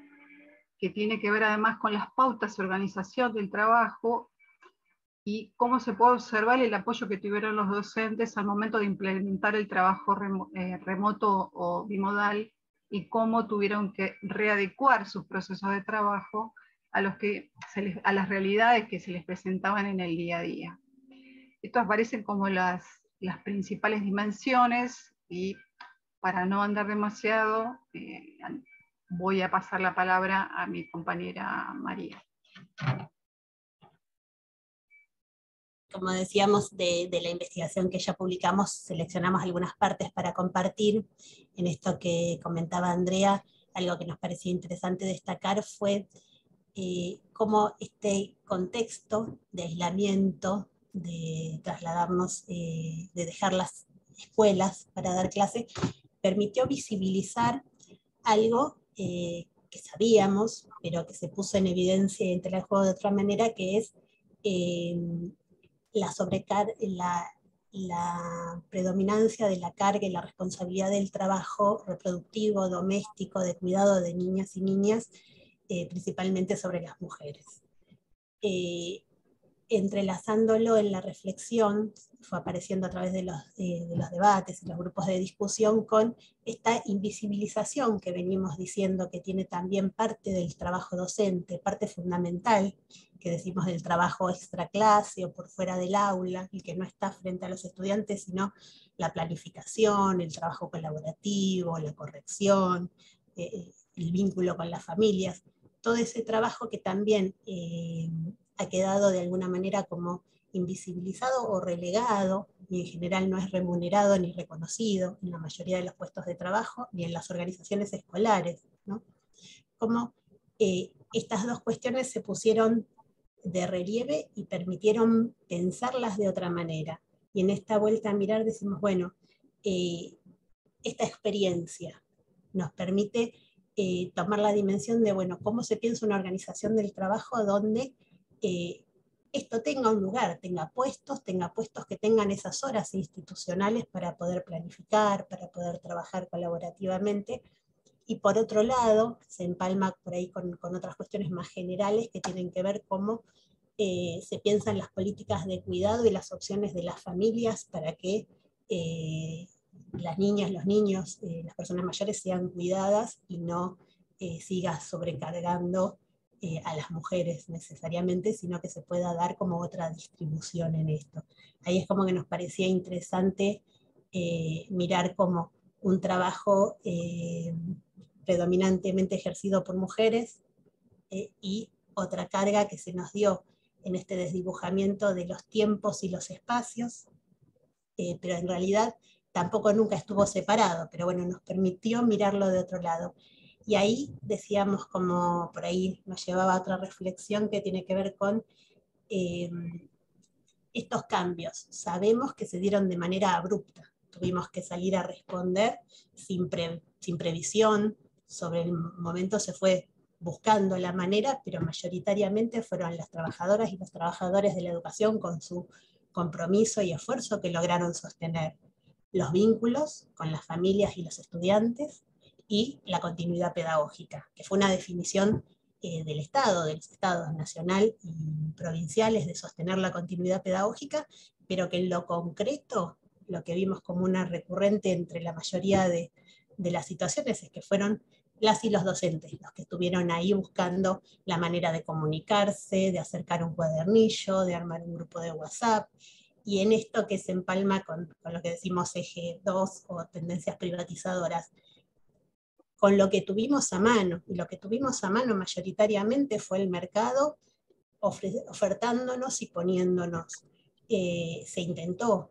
que tiene que ver además con las pautas de organización del trabajo y cómo se puede observar el apoyo que tuvieron los docentes al momento de implementar el trabajo eh, remoto o bimodal y cómo tuvieron que readecuar sus procesos de trabajo a, los que a las realidades que se les presentaban en el día a día. Esto aparecen como las, las principales dimensiones y para no andar demasiado, eh, voy a pasar la palabra a mi compañera María. Como decíamos, de, la investigación que ya publicamos, seleccionamos algunas partes para compartir. En esto que comentaba Andrea, algo que nos parecía interesante destacar fue eh, cómo este contexto de aislamiento, de trasladarnos, eh, de dejar las escuelas para dar clase, permitió visibilizar algo eh, que sabíamos, pero que se puso en evidencia entre el juego de otra manera, que es la, la, la predominancia de la carga y la responsabilidad del trabajo reproductivo, doméstico, de cuidado de niñas y niñas, eh, principalmente sobre las mujeres. Eh, entrelazándolo en la reflexión, fue apareciendo a través de los, los debates y los grupos de discusión con esta invisibilización que venimos diciendo que tiene también parte del trabajo docente, parte fundamental, que decimos del trabajo extra clase o por fuera del aula, y que no está frente a los estudiantes, sino la planificación, el trabajo colaborativo, la corrección, eh, el vínculo con las familias, todo ese trabajo que también eh, ha quedado de alguna manera como invisibilizado o relegado, y en general no es remunerado ni reconocido en la mayoría de los puestos de trabajo ni en las organizaciones escolares. ¿no? Como eh, estas dos cuestiones se pusieron de relieve y permitieron pensarlas de otra manera. Y en esta vuelta a mirar decimos, bueno, eh, esta experiencia nos permite eh, tomar la dimensión de, bueno, cómo se piensa una organización del trabajo donde esto tenga un lugar, tenga puestos, tenga puestos que tengan esas horas institucionales para poder planificar, para poder trabajar colaborativamente. Y por otro lado, se empalma por ahí con, otras cuestiones más generales que tienen que ver cómo eh, se piensan las políticas de cuidado y las opciones de las familias para que eh, las niñas, los niños, eh, las personas mayores sean cuidadas y no siga sobrecargando a las mujeres necesariamente, sino que se pueda dar como otra distribución en esto. Ahí es como que nos parecía interesante mirar como un trabajo predominantemente ejercido por mujeres y otra carga que se nos dio en este desdibujamiento de los tiempos y los espacios, pero en realidad tampoco nunca estuvo separado, pero bueno, nos permitió mirarlo de otro lado. Y ahí decíamos como por ahí nos llevaba a otra reflexión que tiene que ver con eh, estos cambios. Sabemos que se dieron de manera abrupta. Tuvimos que salir a responder sin, sin previsión. Sobre el momento se fue buscando la manera, pero mayoritariamente fueron las trabajadoras y los trabajadores de la educación con su compromiso y esfuerzo que lograron sostener los vínculos con las familias y los estudiantes, y la continuidad pedagógica, que fue una definición eh, del Estado, de los Estados nacional y provinciales de sostener la continuidad pedagógica, pero que en lo concreto, lo que vimos como una recurrente entre la mayoría de, de las situaciones es que fueron las y los docentes los que estuvieron ahí buscando la manera de comunicarse, de acercar un cuadernillo, de armar un grupo de WhatsApp, y en esto que se empalma con, lo que decimos eje 2 o tendencias privatizadoras, con lo que tuvimos a mano. Y lo que tuvimos a mano mayoritariamente fue el mercado ofertándonos y poniéndonos. Eh, se intentó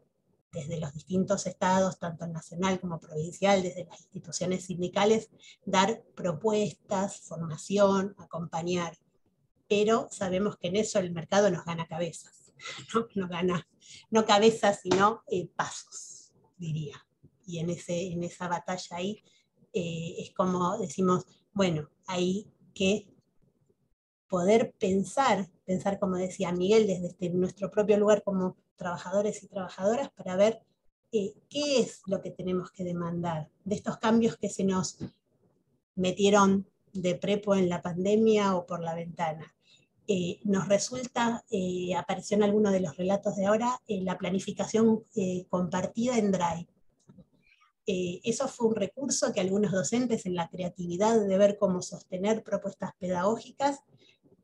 desde los distintos estados, tanto nacional como provincial, desde las instituciones sindicales, dar propuestas, formación, acompañar. Pero sabemos que en eso el mercado nos gana cabezas, *laughs* no, cabezas, sino eh, pasos, diría. Y en, ese, en esa batalla ahí eh, es como decimos, bueno, hay que poder pensar, pensar como decía Miguel, desde este, nuestro propio lugar como trabajadores y trabajadoras para ver eh, qué es lo que tenemos que demandar de estos cambios que se nos metieron de prepo en la pandemia o por la ventana. eh, nos resulta, eh, apareció en alguno de los relatos de ahora, la planificación compartida en Drive. eso fue un recurso que algunos docentes en la creatividad de ver cómo sostener propuestas pedagógicas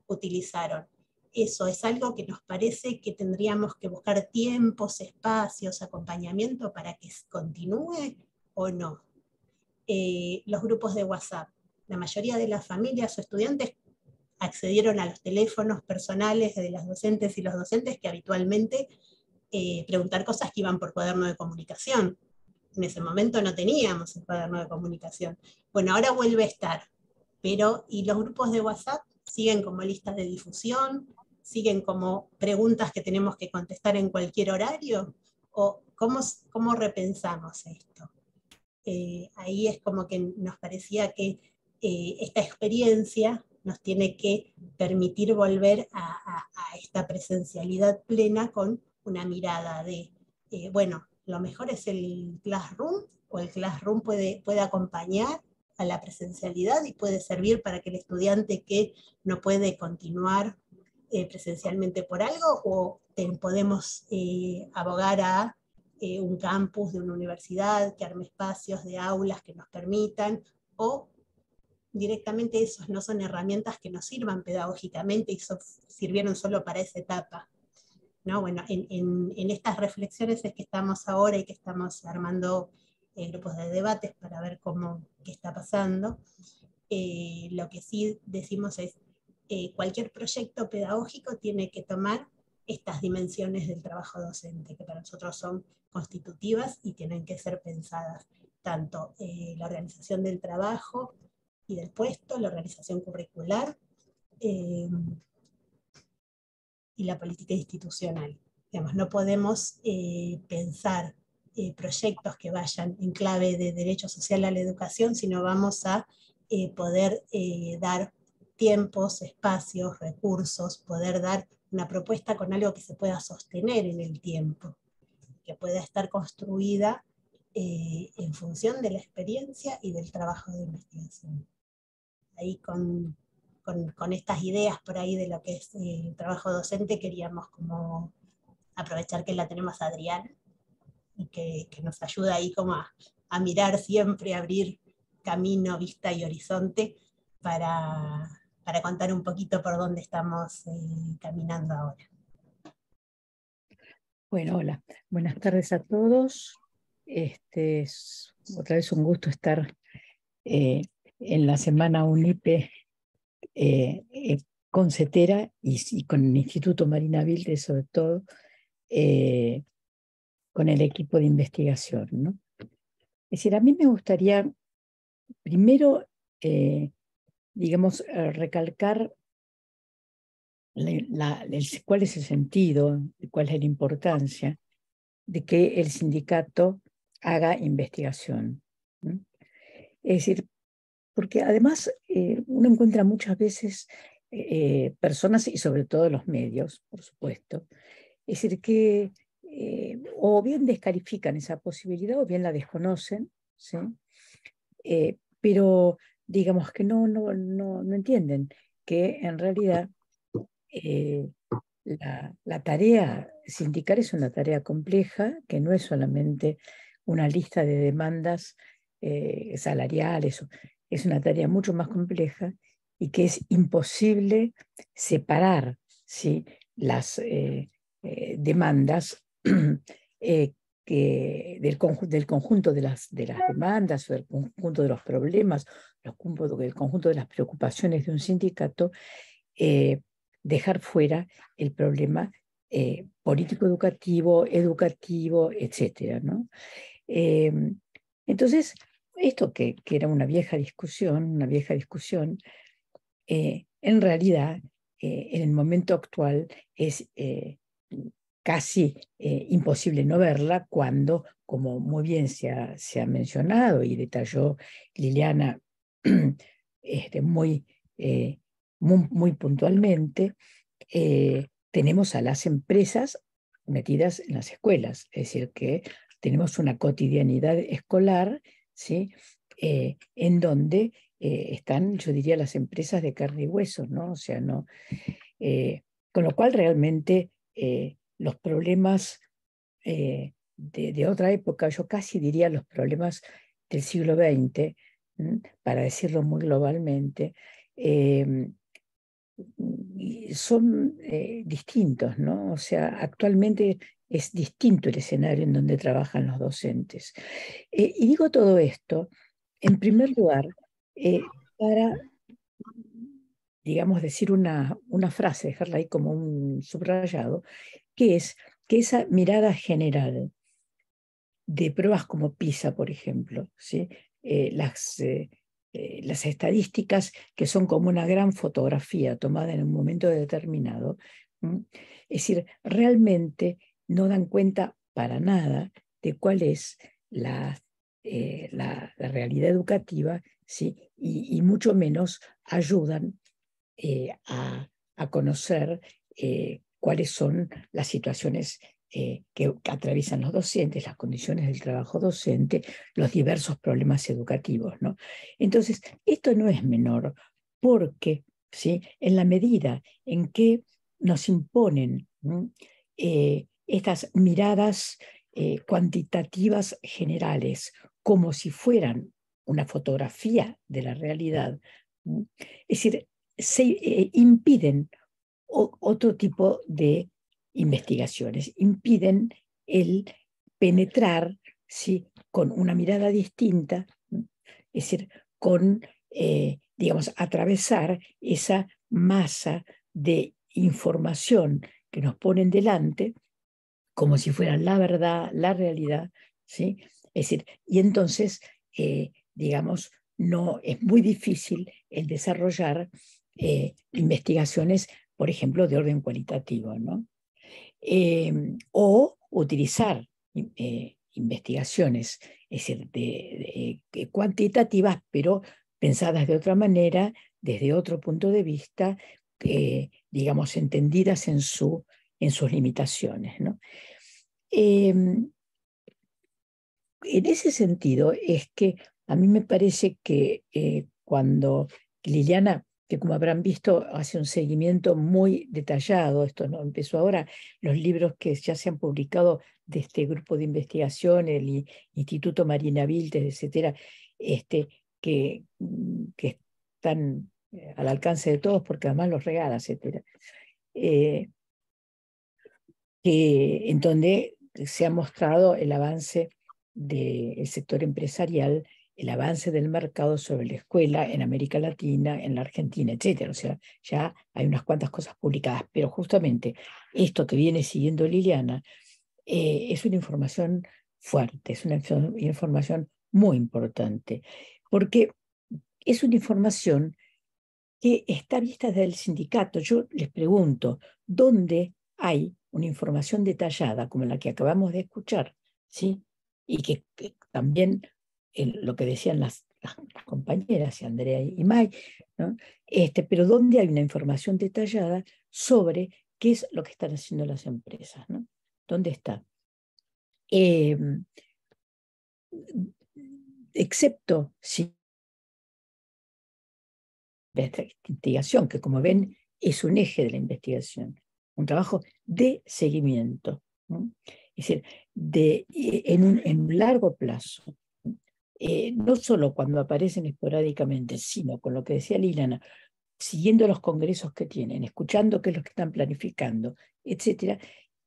utilizaron. Eso es algo que nos parece que tendríamos que buscar tiempos, espacios, acompañamiento para que continúe o no. los grupos de WhatsApp. La mayoría de las familias o estudiantes accedieron a los teléfonos personales de las docentes y los docentes que habitualmente eh, preguntar cosas que iban por cuaderno de comunicación. En ese momento no teníamos el cuaderno de comunicación. Bueno, ahora vuelve a estar, pero ¿y los grupos de WhatsApp siguen como listas de difusión? ¿Siguen como preguntas que tenemos que contestar en cualquier horario? ¿O cómo, cómo repensamos esto? Eh, ahí es como que nos parecía que eh, esta experiencia nos tiene que permitir volver a, esta presencialidad plena con una mirada de, eh, bueno, lo mejor es el classroom o el classroom puede, puede acompañar a la presencialidad y puede servir para que el estudiante que no puede continuar eh, presencialmente por algo o podemos eh, abogar a un campus de una universidad que arme espacios de aulas que nos permitan o directamente esos no son herramientas que nos sirvan pedagógicamente y sirvieron solo para esa etapa. ¿no? Bueno, en, estas reflexiones es que estamos ahora y que estamos armando eh, grupos de debates para ver cómo, qué está pasando. Eh, lo que sí decimos es, eh, cualquier proyecto pedagógico tiene que tomar estas dimensiones del trabajo docente, que para nosotros son constitutivas y tienen que ser pensadas, tanto la organización del trabajo, y del puesto, la organización curricular eh, y la política institucional. No podemos eh, pensar eh, proyectos que vayan en clave de derecho social a la educación, sino vamos a poder dar tiempos, espacios, recursos, poder dar una propuesta con algo que se pueda sostener en el tiempo, que pueda estar construida en función de la experiencia y del trabajo de investigación. Ahí con, con, estas ideas por ahí de lo que es el trabajo docente, queríamos como aprovechar que la tenemos a Adrián y que, que nos ayuda ahí como a, a, mirar siempre, abrir camino, vista y horizonte para, para contar un poquito por dónde estamos eh, caminando ahora. Bueno, hola, buenas tardes a todos. Este es otra vez un gusto estar eh, en la semana UNIPE eh, con CETERA y, con el Instituto Marina Vilde, sobre todo, con el equipo de investigación. ¿no? Es decir, a mí me gustaría primero, digamos, recalcar cuál es el sentido, cuál es la importancia de que el sindicato haga investigación. Es decir, porque además eh, uno encuentra muchas veces eh, personas y sobre todo los medios, por supuesto, es decir, que eh, o bien descalifican esa posibilidad o bien la desconocen, ¿sí? pero digamos que no, no, no, no, entienden que en realidad la, la tarea sindical es una tarea compleja, que no es solamente una lista de demandas salariales, es una tarea mucho más compleja y que es imposible separar ¿sí? las eh, eh, demandas *clears throat* eh, que del, del, conjunto de las, de las demandas o del conjunto de los problemas, los, del conjunto de las preocupaciones de un sindicato, dejar fuera el problema político-educativo, educativo, etc. ¿no? entonces, esto que, era una vieja discusión, una vieja discusión, eh, en realidad eh, en el momento actual es eh, casi imposible no verla cuando, como muy bien se ha, se ha mencionado y detalló Liliana *clears throat* este, muy, muy, muy, puntualmente, tenemos a las empresas metidas en las escuelas, es decir, que tenemos una cotidianidad escolar ¿sí? Eh, en donde eh, están, yo diría, las empresas de carne y hueso, ¿no? O sea, no. con lo cual realmente los problemas de, otra época, yo casi diría los problemas del siglo XX, para decirlo muy globalmente, em, son eh, distintos, ¿no? O sea, actualmente es distinto el escenario en donde trabajan los docentes. Eh, y digo todo esto, en primer lugar, eh, para, digamos, decir una, una frase, dejarla ahí como un subrayado, que es que esa mirada general de pruebas como PISA, por ejemplo, ¿sí? Eh, las, eh, eh, las estadísticas que son como una gran fotografía tomada en un momento determinado, es decir, realmente no dan cuenta para nada de cuál es la, la, realidad educativa ¿sí? y, mucho menos ayudan a, a, conocer cuáles son las situaciones eh, que, atraviesan los docentes, las condiciones del trabajo docente, los diversos problemas educativos. ¿no? Entonces, esto no es menor porque ¿sí? en la medida en que nos imponen eh, estas miradas eh, cuantitativas generales como si fueran una fotografía de la realidad, es decir, se impiden otro tipo de investigaciones, impiden el penetrar ¿sí? con una mirada distinta, es decir, con, eh, digamos, atravesar esa masa de información que nos ponen delante como si fuera la verdad, la realidad, ¿sí? Es decir, y entonces, eh, digamos, no es muy difícil el desarrollar eh, investigaciones, por ejemplo, de orden cualitativo, ¿no? Em, o utilizar eh, investigaciones es de, cuantitativas, pero pensadas de otra manera, desde otro punto de vista, eh, digamos, entendidas en, su, en sus limitaciones. ¿no? Em, en ese sentido es que a mí me parece que eh, cuando Liliana como habrán visto hace un seguimiento muy detallado, esto no empezó ahora, los libros que ya se han publicado de este grupo de investigación, el Instituto Marina Viltes, etcétera, este, que, mm, que están eh, al alcance de todos porque además los regala, etcétera. Eh, en donde se ha mostrado el avance del sector empresarial el avance del mercado sobre la escuela en América Latina, en la Argentina, etc. O sea, ya hay unas cuantas cosas publicadas, pero justamente esto que viene siguiendo Liliana eh, es una información fuerte, es una información muy importante, porque es una información que está vista desde el sindicato. Yo les pregunto, ¿dónde hay una información detallada como la que acabamos de escuchar? ¿sí? Y que también lo que decían las, compañeras, y Andrea y May, este, pero donde hay una información detallada sobre qué es lo que están haciendo las empresas. ¿no? ¿Dónde está? Em, excepto si esta investigación, que como ven es un eje de la investigación, un trabajo de seguimiento, es decir, de, un, en un largo plazo, eh, no solo cuando aparecen esporádicamente, sino con lo que decía Lilana, siguiendo los congresos que tienen, escuchando qué es lo que están planificando, etc.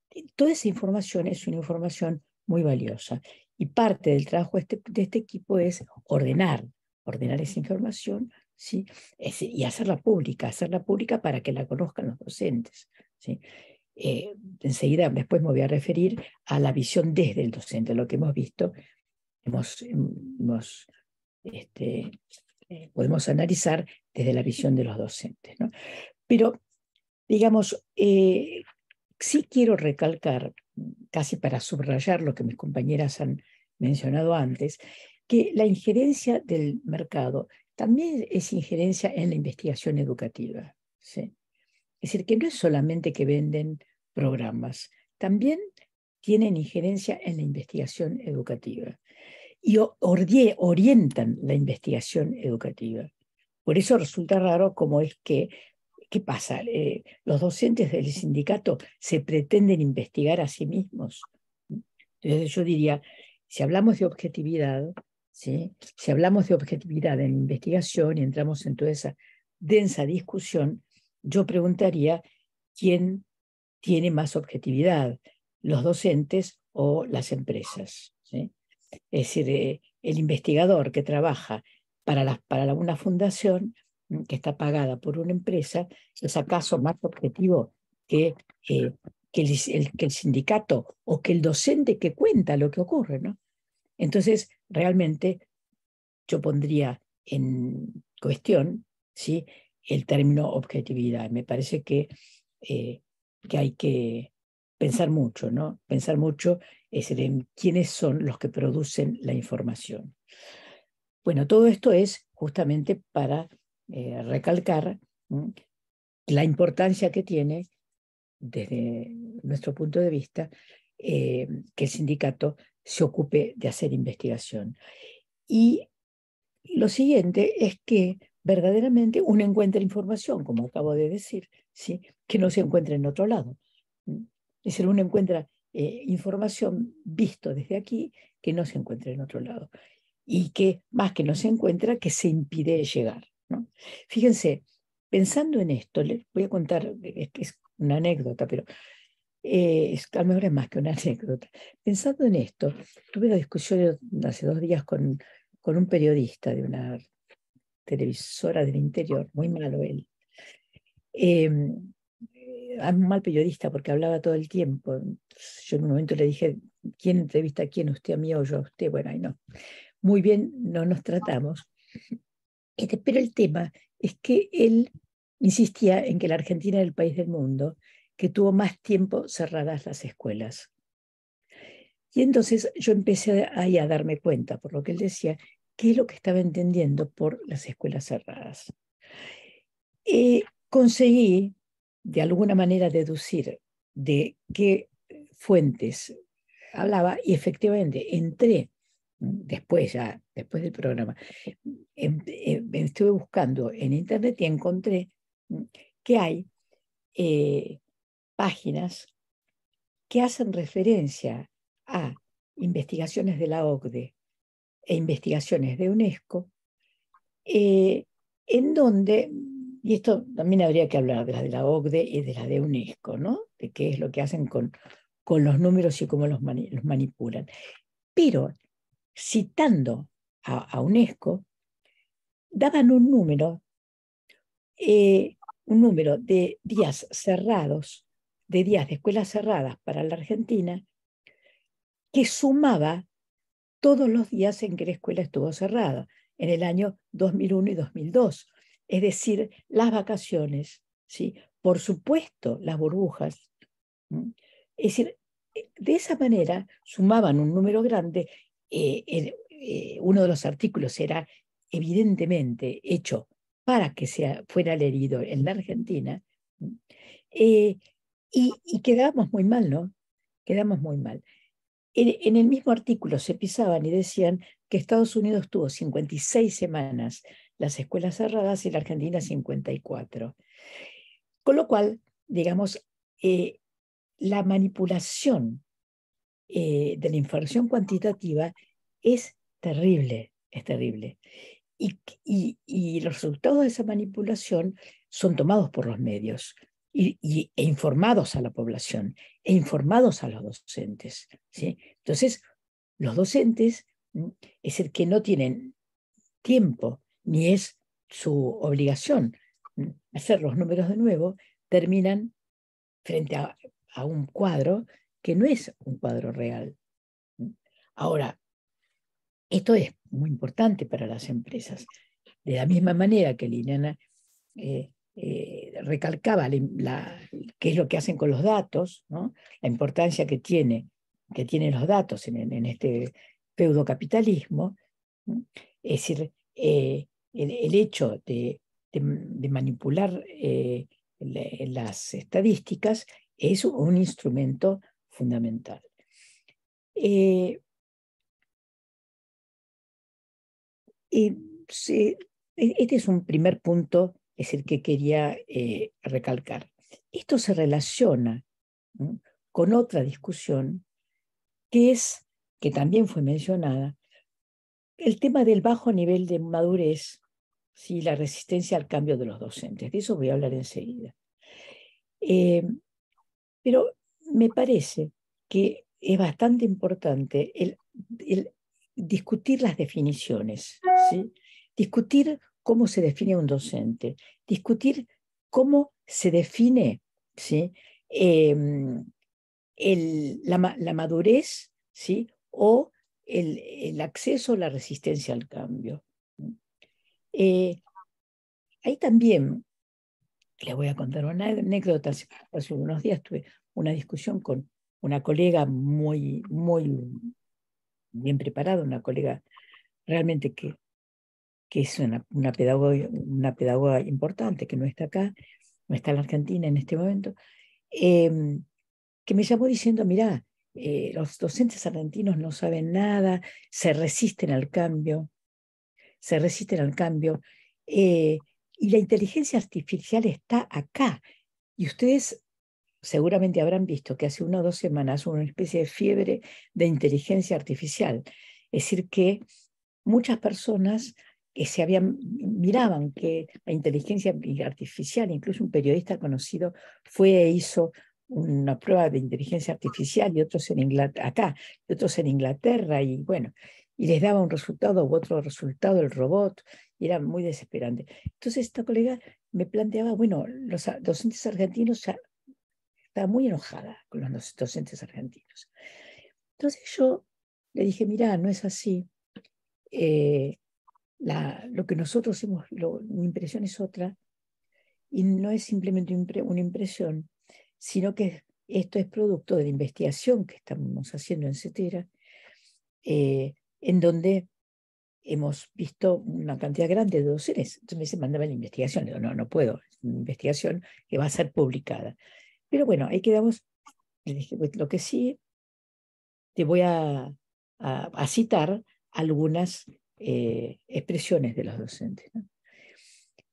Eh, toda esa información es una información muy valiosa. Y parte del trabajo este, de este equipo es ordenar, ordenar esa información ¿sí? y hacerla pública, hacerla pública para que la conozcan los docentes. ¿sí? Eh, enseguida, después me voy a referir a la visión desde el docente, lo que hemos visto hemos, este, eh, podemos analizar desde la visión de los docentes. ¿no? Pero, digamos, eh, sí quiero recalcar, casi para subrayar lo que mis compañeras han mencionado antes, que la injerencia del mercado también es injerencia en la investigación educativa. Es decir, que no es solamente que venden programas, también tienen injerencia en la investigación educativa y orientan la investigación educativa. Por eso resulta raro cómo es que ¿qué pasa? Eh, los docentes del sindicato se pretenden investigar a sí mismos. Entonces yo diría, si hablamos de objetividad, ¿sí? si hablamos de objetividad en investigación y entramos en toda esa densa discusión, yo preguntaría quién tiene más objetividad, los docentes o las empresas. ¿sí? Es decir, eh, el investigador que trabaja para, para una fundación mm, que está pagada por una empresa es acaso más objetivo que, eh, que, el, que, el, sindicato o que el docente que cuenta lo que ocurre. ¿no? Entonces, realmente yo pondría en cuestión ¿sí? el término objetividad. Me parece que, eh, que hay que pensar mucho, ¿no? Pensar mucho es en quiénes son los que producen la información. Bueno, todo esto es justamente para eh, recalcar la importancia que tiene, desde nuestro punto de vista, eh, que el sindicato se ocupe de hacer investigación. Y lo siguiente es que verdaderamente uno encuentra información, como acabo de decir, ¿sí? que no se encuentra en otro lado. Es decir, uno encuentra eh, información visto desde aquí que no se encuentra en otro lado y que más que no se encuentra, que se impide llegar. ¿no? Fíjense, pensando en esto, les voy a contar, es, es una anécdota, pero eh, es, a lo mejor es más que una *laughs* anécdota. Pensando en esto, tuve una discusión hace dos días con, con un periodista de una televisora del interior, muy malo él. Eh, un mal periodista porque hablaba todo el tiempo. Yo en un momento le dije, ¿quién entrevista a quién? ¿Usted a mí o yo a usted? Bueno, ahí no. Muy bien, no nos tratamos. Este, pero el tema es que él insistía en que la Argentina era el país del mundo que tuvo más tiempo cerradas las escuelas. Y entonces yo empecé ahí a darme cuenta, por lo que él decía, qué es lo que estaba entendiendo por las escuelas cerradas. Eh, conseguí de alguna manera deducir de qué fuentes hablaba y efectivamente entré después ya, después del programa, em, em, estuve buscando en internet y encontré que hay eh, páginas que hacen referencia a investigaciones de la OCDE e investigaciones de UNESCO, eh, en donde y esto también habría que hablar de la de la OCDE y de la de UNESCO, ¿no? De qué es lo que hacen con, con los números y cómo los, manipulan. Pero citando a, UNESCO, daban un número, eh, un número de días cerrados, de días de escuelas cerradas para la Argentina, que sumaba todos los días en que la escuela estuvo cerrada, en el año 2001 y 2002 es decir, las vacaciones, ¿sí? por supuesto, las burbujas. Es decir, eh, de esa manera sumaban un número grande. Eh, eh, uno de los artículos era evidentemente hecho para que sea, fuera herido en la Argentina. y, y, quedamos muy mal, ¿no? Quedamos muy mal. En, en el mismo artículo se pisaban y decían que Estados Unidos tuvo 56 semanas las escuelas cerradas y la Argentina 54. Con lo cual, digamos, eh, la manipulación eh, de la información cuantitativa es terrible, es terrible. Y, y, los resultados de esa manipulación son tomados por los medios y, e informados a la población, e informados a los docentes. ¿sí? Entonces, los docentes es el que no tienen tiempo ni es su obligación hacer los números de nuevo, terminan frente a, un cuadro que no es un cuadro real. Ahora, esto es muy importante para las empresas. De la misma manera que Liliana eh, eh, recalcaba qué es lo que hacen con los datos, ¿no? la importancia que, tiene, que tienen los datos en, este feudocapitalismo, es decir, eh, el, hecho de, manipular eh, las estadísticas es un instrumento fundamental. Eh, e, este es un primer punto es el que quería eh, recalcar. Esto se relaciona con otra discusión que es, que también fue mencionada, el tema del bajo nivel de madurez, ¿sí? la resistencia al cambio de los docentes. De eso voy a hablar enseguida. Eh, pero me parece que es bastante importante el, discutir las definiciones, ¿sí? discutir cómo se define un docente, discutir cómo se define ¿sí? Em, la, madurez ¿sí? o el, acceso a la resistencia al cambio. Eh, ahí también le voy a contar una anécdota. Hace unos días tuve una discusión con una colega muy, muy bien preparada, una colega realmente que, que es una, una, pedagoga, importante, que no está acá, no está en la Argentina en este momento, em, que me llamó diciendo, mira, eh, los docentes argentinos no saben nada, se resisten al cambio, se resisten al cambio, eh, y la inteligencia artificial está acá. Y ustedes seguramente habrán visto que hace una o dos semanas hubo una especie de fiebre de inteligencia artificial. Es decir, que muchas personas que se habían, miraban que la inteligencia artificial, incluso un periodista conocido fue e hizo una prueba de inteligencia artificial y otros en Inglaterra, acá, y otros en Inglaterra, y bueno, y les daba un resultado u otro resultado el robot, y era muy desesperante. Entonces esta colega me planteaba, bueno, los docentes argentinos estaba muy enojada con los docentes argentinos. Entonces yo le dije, mira, no es así. Eh, lo que nosotros hemos, mi impresión es otra, y no es simplemente una impresión, sino que esto es producto de la investigación que estamos haciendo en CETERA, eh, en donde hemos visto una cantidad grande de docentes. Entonces me dice, mandaba la investigación. Digo, no, no puedo, es una investigación que va a ser publicada. Pero bueno, ahí quedamos. Pues, lo que sí, te voy a, a citar algunas eh, expresiones de los docentes.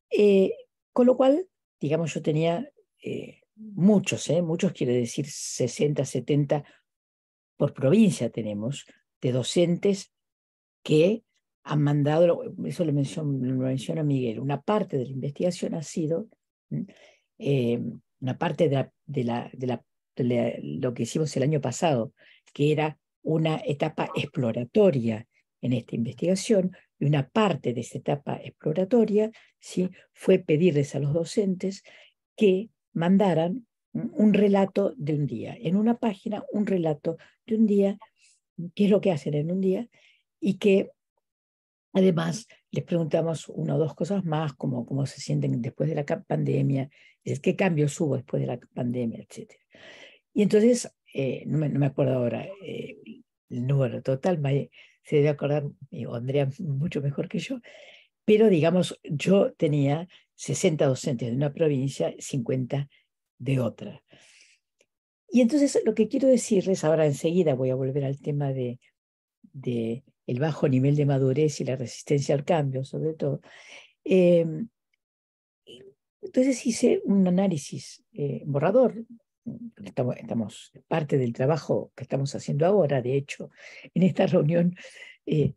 Eh, con lo cual, digamos, yo tenía eh, muchos, muchos quiere decir 60, 70 por provincia tenemos, de docentes que han mandado, eso lo menciona, Miguel, una parte de la investigación ha sido, una parte de, la, de, la, de lo que hicimos el año pasado, que era una etapa exploratoria en esta investigación y una parte de esta etapa exploratoria ¿sí? fue pedirles a los docentes que mandaran un relato de un día. En una página, un relato de un día, qué es lo que hacen en un día, y que además les preguntamos una o dos cosas más, como cómo se sienten después de la pandemia, qué cambios hubo después de la pandemia, etc. Y entonces, eh, no, me, acuerdo ahora eh, el número total, se debe acordar, Andrea mucho mejor que yo, pero digamos, yo tenía 60 docentes de una provincia, 50 de otra. Y entonces lo que quiero decirles, ahora enseguida voy a volver al tema de, el bajo nivel de madurez y la resistencia al cambio, sobre todo. Em, entonces hice un análisis eh, borrador estamos, parte del trabajo que estamos haciendo ahora, de hecho, en esta reunión eh,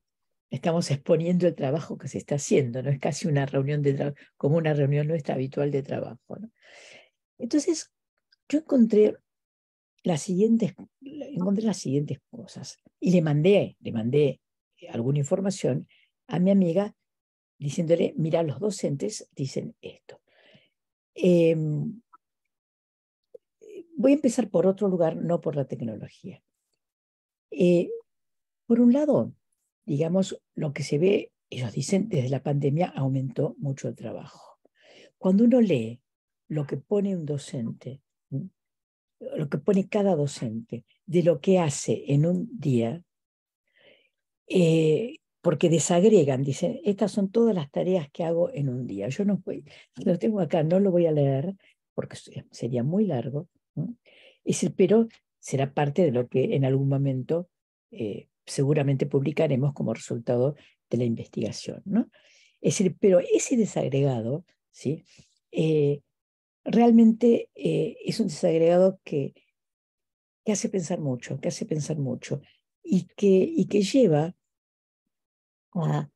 estamos exponiendo el trabajo que se está haciendo, no es casi una reunión de como una reunión nuestra habitual de trabajo. Entonces, yo encontré las siguientes, encontré las siguientes cosas y le mandé, le mandé alguna información a mi amiga diciéndole, mira, los docentes dicen esto. Eh, Voy a empezar por otro lugar, no por la tecnología. Eh, por un lado, digamos, lo que se ve, ellos dicen, desde la pandemia aumentó mucho el trabajo. Cuando uno lee lo que pone un docente, lo que pone cada docente, de lo que hace en un día, eh, porque desagregan, dicen, estas son todas las tareas que hago en un día. Yo no voy, lo tengo acá, no lo voy a leer porque sería muy largo, pero será parte de lo que en algún momento eh, seguramente publicaremos como resultado de la investigación. ¿no? Es pero ese desagregado ¿sí? Eh, realmente eh, es un desagregado que, que hace pensar mucho, que hace pensar mucho y que, y que lleva a,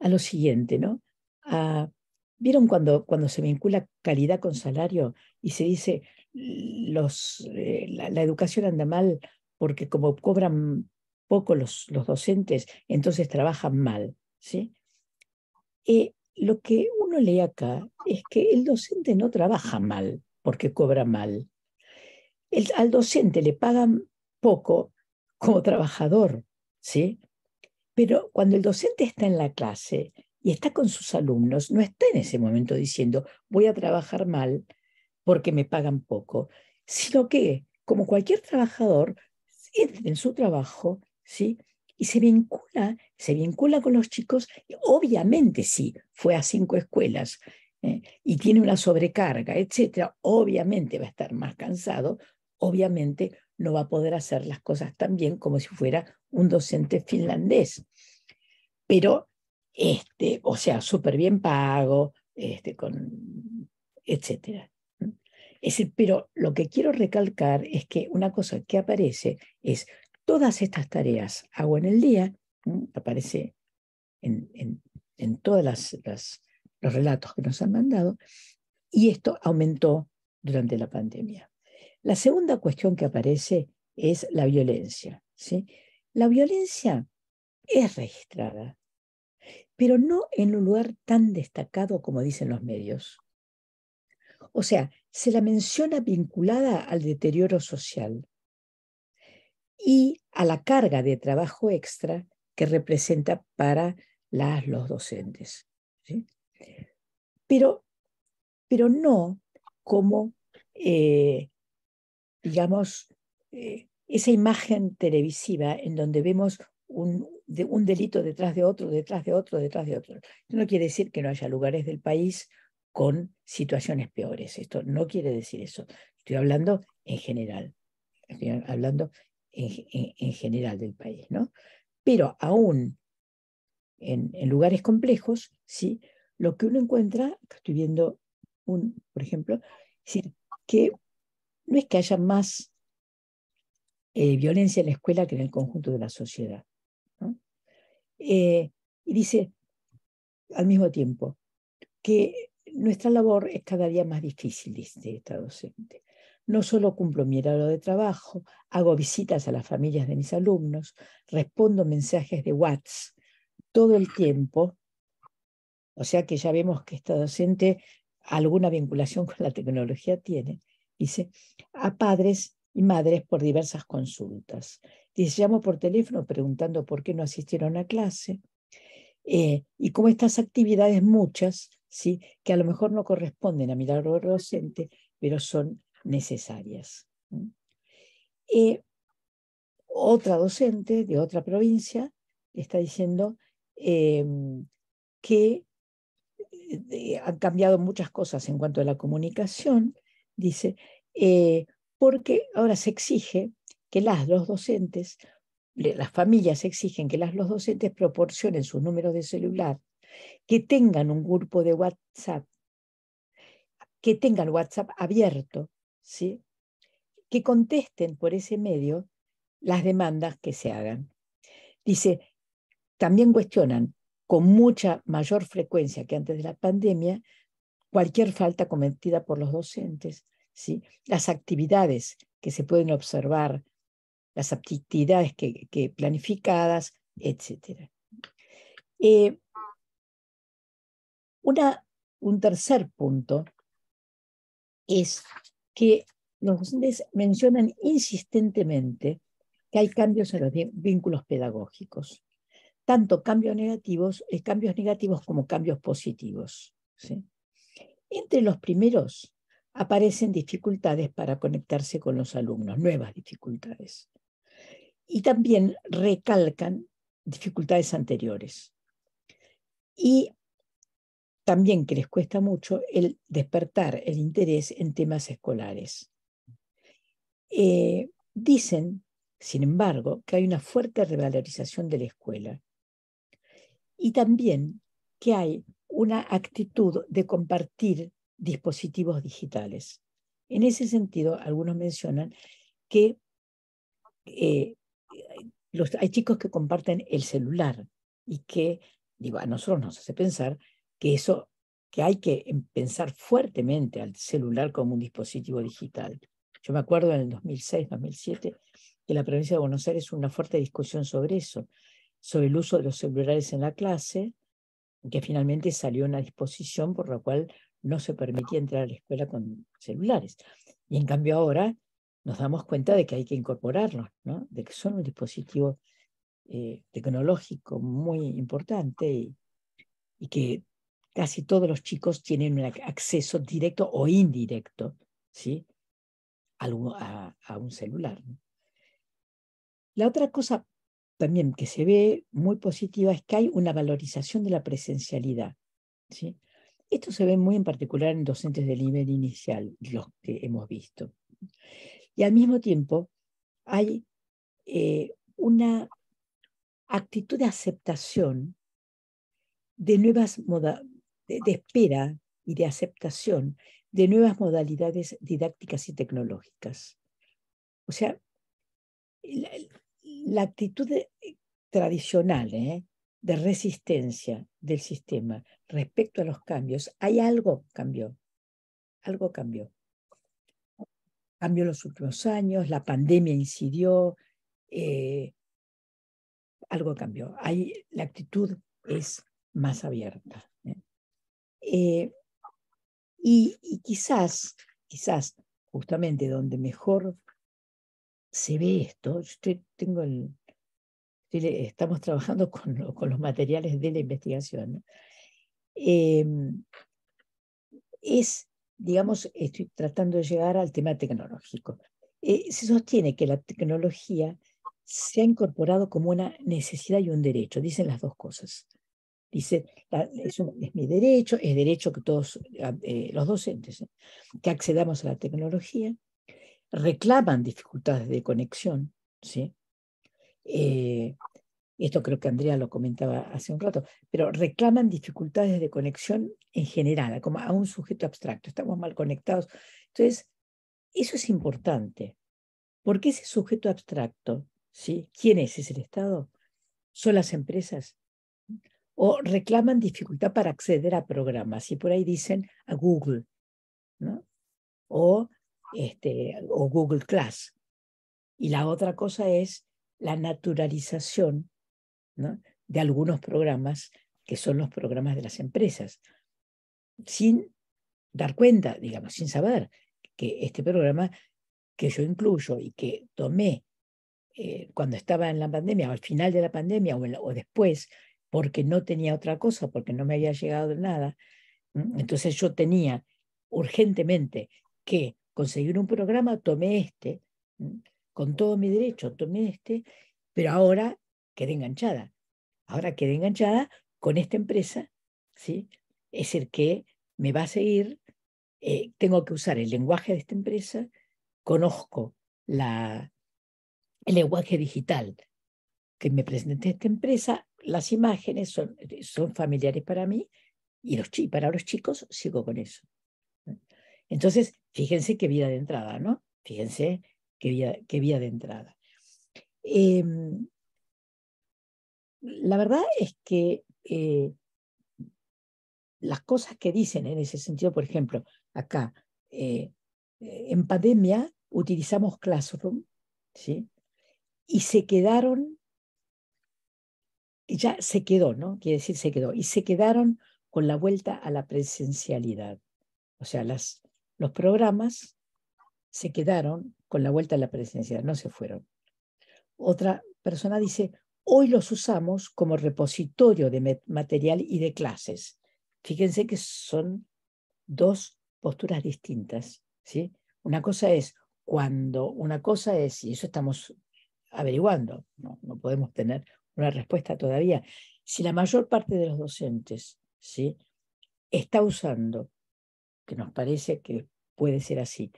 a lo siguiente, ¿no? A, ¿Vieron cuando, cuando se vincula calidad con salario y se dice los, eh, la, educación anda mal porque como cobran poco los, los docentes, entonces trabajan mal? ¿sí? Eh, lo que uno lee acá es que el docente no trabaja mal porque cobra mal. Al docente le pagan poco como trabajador, ¿sí? Pero cuando el docente está en la clase y está con sus alumnos, no está en ese momento diciendo voy a trabajar mal porque me pagan poco, sino que, como cualquier trabajador, entra en su trabajo, ¿sí? Y se vincula, se vincula con los chicos, obviamente sí, fue a cinco escuelas ¿eh? y tiene una sobrecarga, etcétera, obviamente va a estar más cansado, obviamente no va a poder hacer las cosas tan bien como si fuera un docente finlandés. Pero este, o sea, súper bien pago, este, con, etcétera. Es pero lo que quiero recalcar es que una cosa que aparece es todas estas tareas hago en el día, aparece en, en, en todos los relatos que nos han mandado, y esto aumentó durante la pandemia. La segunda cuestión que aparece es la violencia. ¿sí? La violencia es registrada, pero no en un lugar tan destacado como dicen los medios. O sea, se la menciona vinculada al deterioro social y a la carga de trabajo extra que representa para las, los docentes. Pero, pero no como, eh, digamos, eh, esa imagen televisiva en donde vemos un, de un delito detrás de otro, detrás de otro, detrás de otro. Esto no quiere decir que no haya lugares del país con situaciones peores. Esto no quiere decir eso. Estoy hablando en general. Estoy hablando en, general del país, ¿no? Pero aún en, lugares complejos, ¿sí? Lo que uno encuentra, estoy viendo un, por ejemplo, es decir, que no es que haya más eh, violencia en la escuela que en el conjunto de la sociedad. Eh, y dice al mismo tiempo que nuestra labor es cada día más difícil, dice esta docente. No solo cumplo mi horario de trabajo, hago visitas a las familias de mis alumnos, respondo mensajes de WhatsApp todo el tiempo, o sea que ya vemos que esta docente alguna vinculación con la tecnología tiene, dice, a padres y madres por diversas consultas. Dice, llamo por teléfono preguntando por qué no asistieron a clase. Eh, y como estas actividades, muchas, ¿sí? que a lo mejor no corresponden a mi labor docente, pero son necesarias. Eh, otra docente de otra provincia está diciendo em, que eh, han cambiado muchas cosas en cuanto a la comunicación, dice, porque ahora se exige que las, los docentes, las familias exigen que las, los docentes proporcionen sus números de celular, que tengan un grupo de WhatsApp, que tengan WhatsApp abierto, ¿sí? que contesten por ese medio las demandas que se hagan. Dice, también cuestionan con mucha mayor frecuencia que antes de la pandemia cualquier falta cometida por los docentes, ¿sí? las actividades que se pueden observar, las actividades que, planificadas, etc. Eh, una, un tercer punto es que los mencionan insistentemente que hay cambios en los vínculos pedagógicos, tanto cambios negativos, eh, cambios negativos como cambios positivos. Entre los primeros aparecen dificultades para conectarse con los alumnos, nuevas dificultades. Y también recalcan dificultades anteriores. Y también que les cuesta mucho el despertar el interés en temas escolares. Eh, dicen, sin embargo, que hay una fuerte revalorización de la escuela y también que hay una actitud de compartir dispositivos digitales. En ese sentido, algunos mencionan que eh, hay chicos que comparten el celular y que, digo, a nosotros nos hace pensar que eso, que hay que pensar fuertemente al celular como un dispositivo digital. Yo me acuerdo en el 2006, 2007, que la provincia de Buenos Aires una fuerte discusión sobre eso, sobre el uso de los celulares en la clase, que finalmente salió una disposición por la cual no se permitía entrar a la escuela con celulares. Y en cambio ahora nos damos cuenta de que hay que incorporarlos, ¿no? de que son un dispositivo eh, tecnológico muy importante y, que casi todos los chicos tienen un acceso directo o indirecto ¿sí? a, un celular. La otra cosa también que se ve muy positiva es que hay una valorización de la presencialidad. ¿sí? Esto se ve muy en particular en docentes del nivel inicial, los que hemos visto. Y al mismo tiempo hay eh, una actitud de aceptación de nuevas modalidades, de espera y de aceptación de nuevas modalidades didácticas y tecnológicas. O sea, la actitud tradicional ¿eh? de resistencia del sistema respecto a los cambios, hay algo cambió, algo cambió. Cambió los últimos años, la pandemia incidió, eh, algo cambió. La actitud es más abierta. ¿Eh? y, quizás, quizás justamente donde mejor se ve esto. Tengo el, estamos trabajando *laughs* con, los materiales de la investigación. Em, es, digamos, estoy tratando de llegar al tema tecnológico. Eh, se sostiene que la tecnología se ha incorporado como una necesidad y un derecho, dicen las dos cosas. Dice, es, mi derecho, es derecho que todos eh, los docentes, que accedamos a la tecnología, reclaman dificultades de conexión, ¿sí? Eh, esto creo que Andrea lo comentaba hace un rato, pero reclaman dificultades de conexión en general, como a un sujeto abstracto, estamos mal conectados. Entonces, eso es importante, porque ese sujeto abstracto, ¿sí? ¿quién es? ¿Es el Estado? ¿Son las empresas? O reclaman dificultad para acceder a programas, y por ahí dicen a Google, ¿no? O este, o Google Class. Y la otra cosa es la naturalización de algunos programas que son los programas de las empresas, sin dar cuenta, digamos, sin saber que este programa que yo incluyo y que tomé eh, cuando estaba en la pandemia, o al final de la pandemia o, o, después, porque no tenía otra cosa, porque no me había llegado nada, entonces yo tenía urgentemente que conseguir un programa, tomé este, con todo mi derecho, tomé este, pero ahora quedé enganchada. Ahora quedé enganchada con esta empresa, ¿sí? Es el que me va a seguir, eh, tengo que usar el lenguaje de esta empresa, conozco la, el lenguaje digital que me presenta esta empresa, las imágenes son, son familiares para mí y los, para los chicos sigo con eso. Entonces, fíjense qué vida de entrada, ¿no? Fíjense qué vida, qué vía de entrada. Em, la verdad es que eh, las cosas que dicen en ese sentido, por ejemplo, acá, eh, en pandemia utilizamos Classroom, ¿sí? Y se quedaron, ya se quedó, ¿no? Quiere decir se quedó, y se quedaron con la vuelta a la presencialidad. O sea, los programas se quedaron con la vuelta a la presencia, no se fueron. Otra persona dice, hoy los usamos como repositorio de material y de clases. Fíjense que son dos posturas distintas. ¿sí? Una cosa es cuando, una cosa es, y eso estamos averiguando, no podemos tener una respuesta todavía, si la mayor parte de los docentes ¿sí? está usando, que nos parece que puede ser así.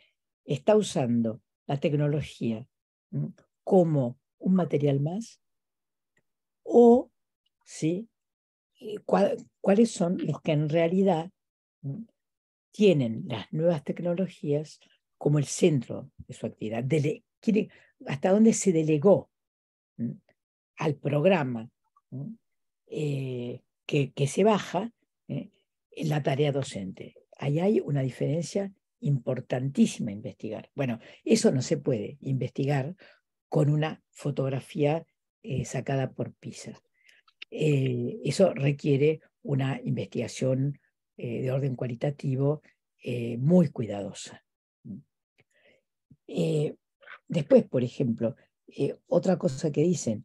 Está usando la tecnología como un material más o ¿sí? cuáles son los que en realidad tienen las nuevas tecnologías como el centro de su actividad. hasta dónde se delegó al programa eh, que, se baja en la tarea docente. Ahí hay una diferencia importantísima a investigar. Bueno, eso no se puede investigar con una fotografía eh, sacada por PISA. Eh, eso requiere una investigación eh, de orden cualitativo muy cuidadosa. después, por ejemplo, otra cosa que dicen,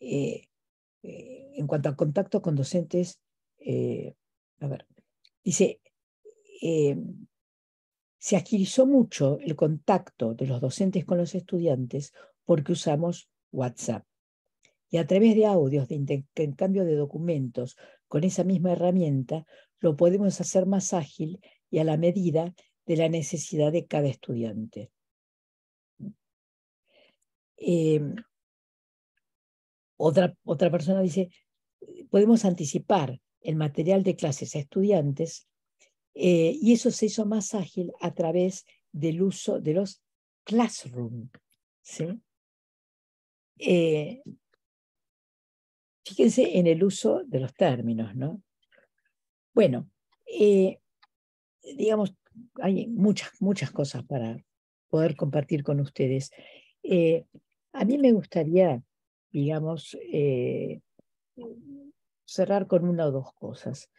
en cuanto a contacto con docentes, a ver, dice, se agilizó mucho el contacto de los docentes con los estudiantes porque usamos WhatsApp y a través de audios de intercambio de documentos con esa misma herramienta, lo podemos hacer más ágil y a la medida de la necesidad de cada estudiante. Otra, otra persona dice, podemos anticipar el material de clases a estudiantes eh, y eso se hizo más ágil a través del uso de los classroom. Eh, Fíjense en el uso de los términos, ¿no? Bueno, eh, digamos, hay muchas, muchas cosas para poder compartir con ustedes. A mí me gustaría, digamos, eh, cerrar con una o dos cosas.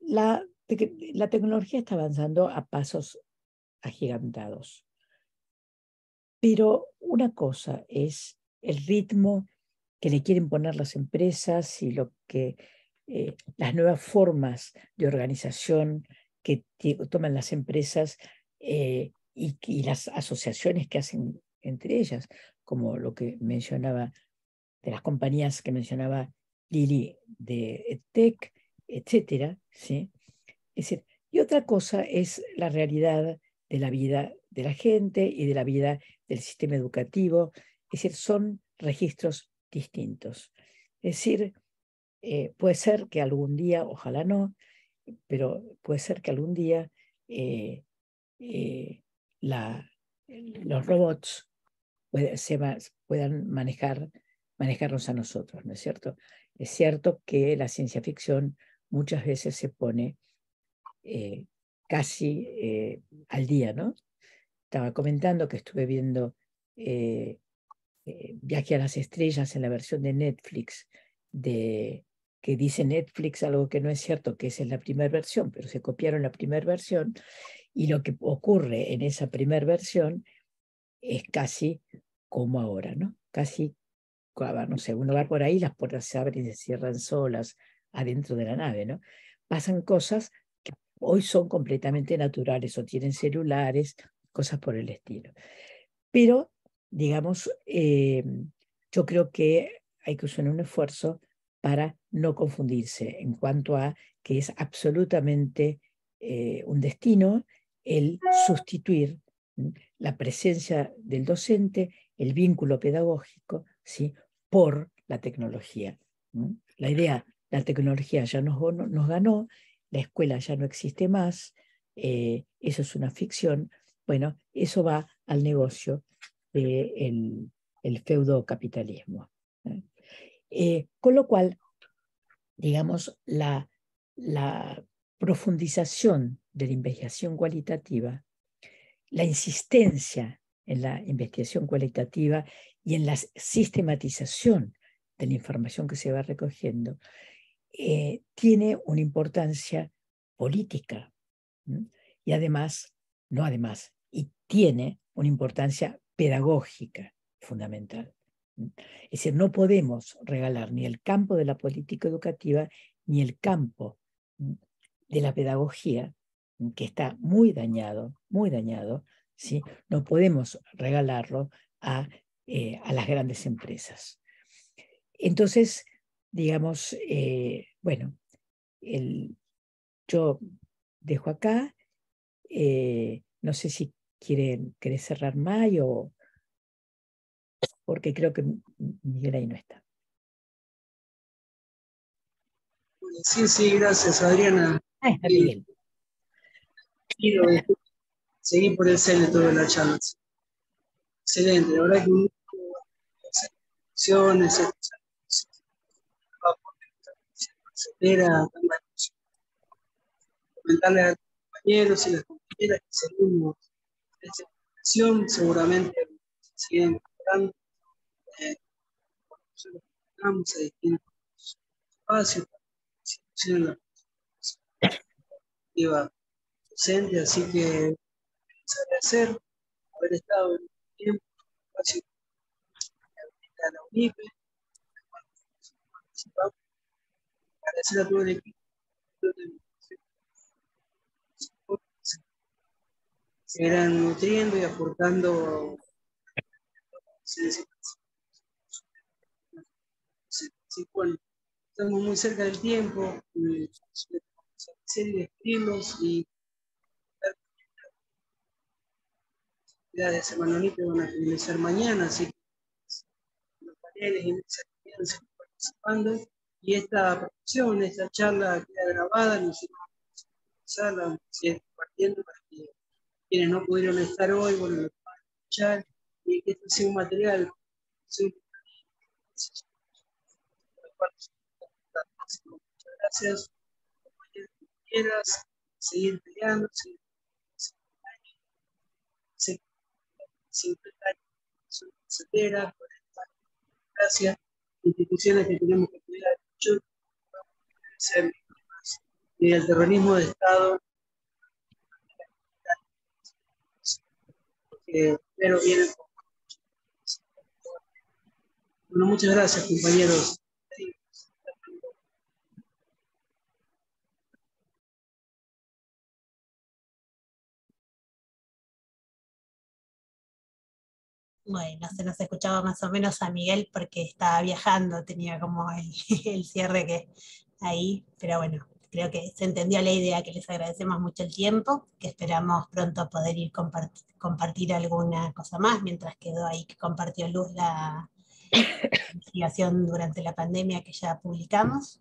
la, la tecnología está avanzando a pasos agigantados, pero una cosa es el ritmo que le quieren poner las empresas y lo que eh, las nuevas formas de organización que toman las empresas eh, y, las asociaciones que hacen entre ellas, como lo que mencionaba de las compañías que mencionaba Lili de Tech, etcétera, ¿sí? Es decir, y otra cosa es la realidad de la vida de la gente y de la vida del sistema educativo. Es decir, son registros distintos. Es decir, eh, puede ser que algún día, ojalá no, pero puede ser que algún día eh, eh, los robots puedan manejar, manejarnos a nosotros, ¿no es cierto? Es cierto que la ciencia ficción muchas veces se pone casi al día, ¿no? Estaba comentando que estuve viendo eh, Viaje a las Estrellas en la versión de Netflix, de, que dice Netflix algo que no es cierto, que esa es la primera versión, pero se copiaron la primera versión, y lo que ocurre en esa primera versión es casi como ahora, ¿no? Casi, no sé, uno va por ahí, las puertas se abren y se cierran solas adentro de la nave, ¿no? Pasan cosas que hoy son completamente naturales o tienen celulares, cosas por el estilo. Pero digamos, eh, yo creo que hay que usar un esfuerzo para no confundirse en cuanto a que es absolutamente eh, un destino el sustituir la presencia del docente, el vínculo pedagógico, ¿sí? por la tecnología. La idea, la tecnología ya nos, nos, ganó, la escuela ya no existe más, eh, eso es una ficción. Bueno, eso va al negocio el, el feudo capitalismo. Eh, con lo cual, digamos, la, la profundización de la investigación cualitativa, la insistencia en la investigación cualitativa y en la sistematización de la información que se va recogiendo, eh, tiene una importancia política y además, no además, y tiene una importancia pedagógica fundamental. Es decir, no podemos regalar ni el campo de la política educativa ni el campo de la pedagogía, que está muy dañado, muy dañado, ¿sí? no podemos regalarlo a, eh, a las grandes empresas. Entonces, digamos, eh, bueno, el, yo dejo acá, eh, no sé si quieren, cerrar mayo, porque creo que Miguel ahí no está. Sí, sí, gracias, Adriana. Ah, está. Quiero seguir por el cel de toda la charla. Excelente, la verdad que un acciones, etcétera, comentarle a los compañeros y las compañeras que seguimos esta acción, seguramente siguen mejorando. Eh, a distintos espacios, instituciones la docente, así que agradecer haber estado en el tiempo, espacio a la UNIPE, agradecer a todo el equipo se irán nutriendo y aportando bueno, estamos muy cerca del tiempo, serie de escribos y actividades de Manolito van a finalizar mañana, así que los paneles y participando y esta producción, esta charla queda grabada, nos sala, compartiendo para que quienes no pudieron estar hoy, bueno, lo puedan escuchar y que esto sea un material. Muchas gracias. Quieras seguir peleando, seguir gracias, instituciones que tenemos que cuidar mucho, y el terrorismo de Estado. Pero viene bueno, muchas gracias compañeros Bueno, se nos escuchaba más o menos a Miguel porque estaba viajando, tenía como el, *laughs* el cierre que ahí, pero bueno, creo que se entendió la idea, que les agradecemos mucho el tiempo, que esperamos pronto poder ir compartir, compartir alguna cosa más, mientras quedó ahí que compartió Luz la investigación durante la pandemia que ya publicamos.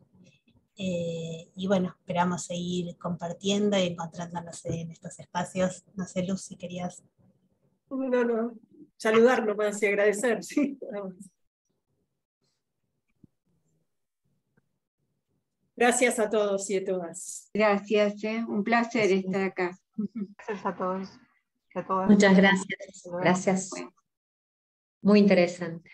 Eh, y bueno, esperamos seguir compartiendo y encontrándonos en estos espacios. No sé, Luz, si querías. No, no, saludar nomás y agradecer, *laughs* sí. Gracias a todos y a todas. Gracias, ¿eh? un placer estar acá. Gracias a todos. A todas. Muchas gracias. Gracias. Muy interesante.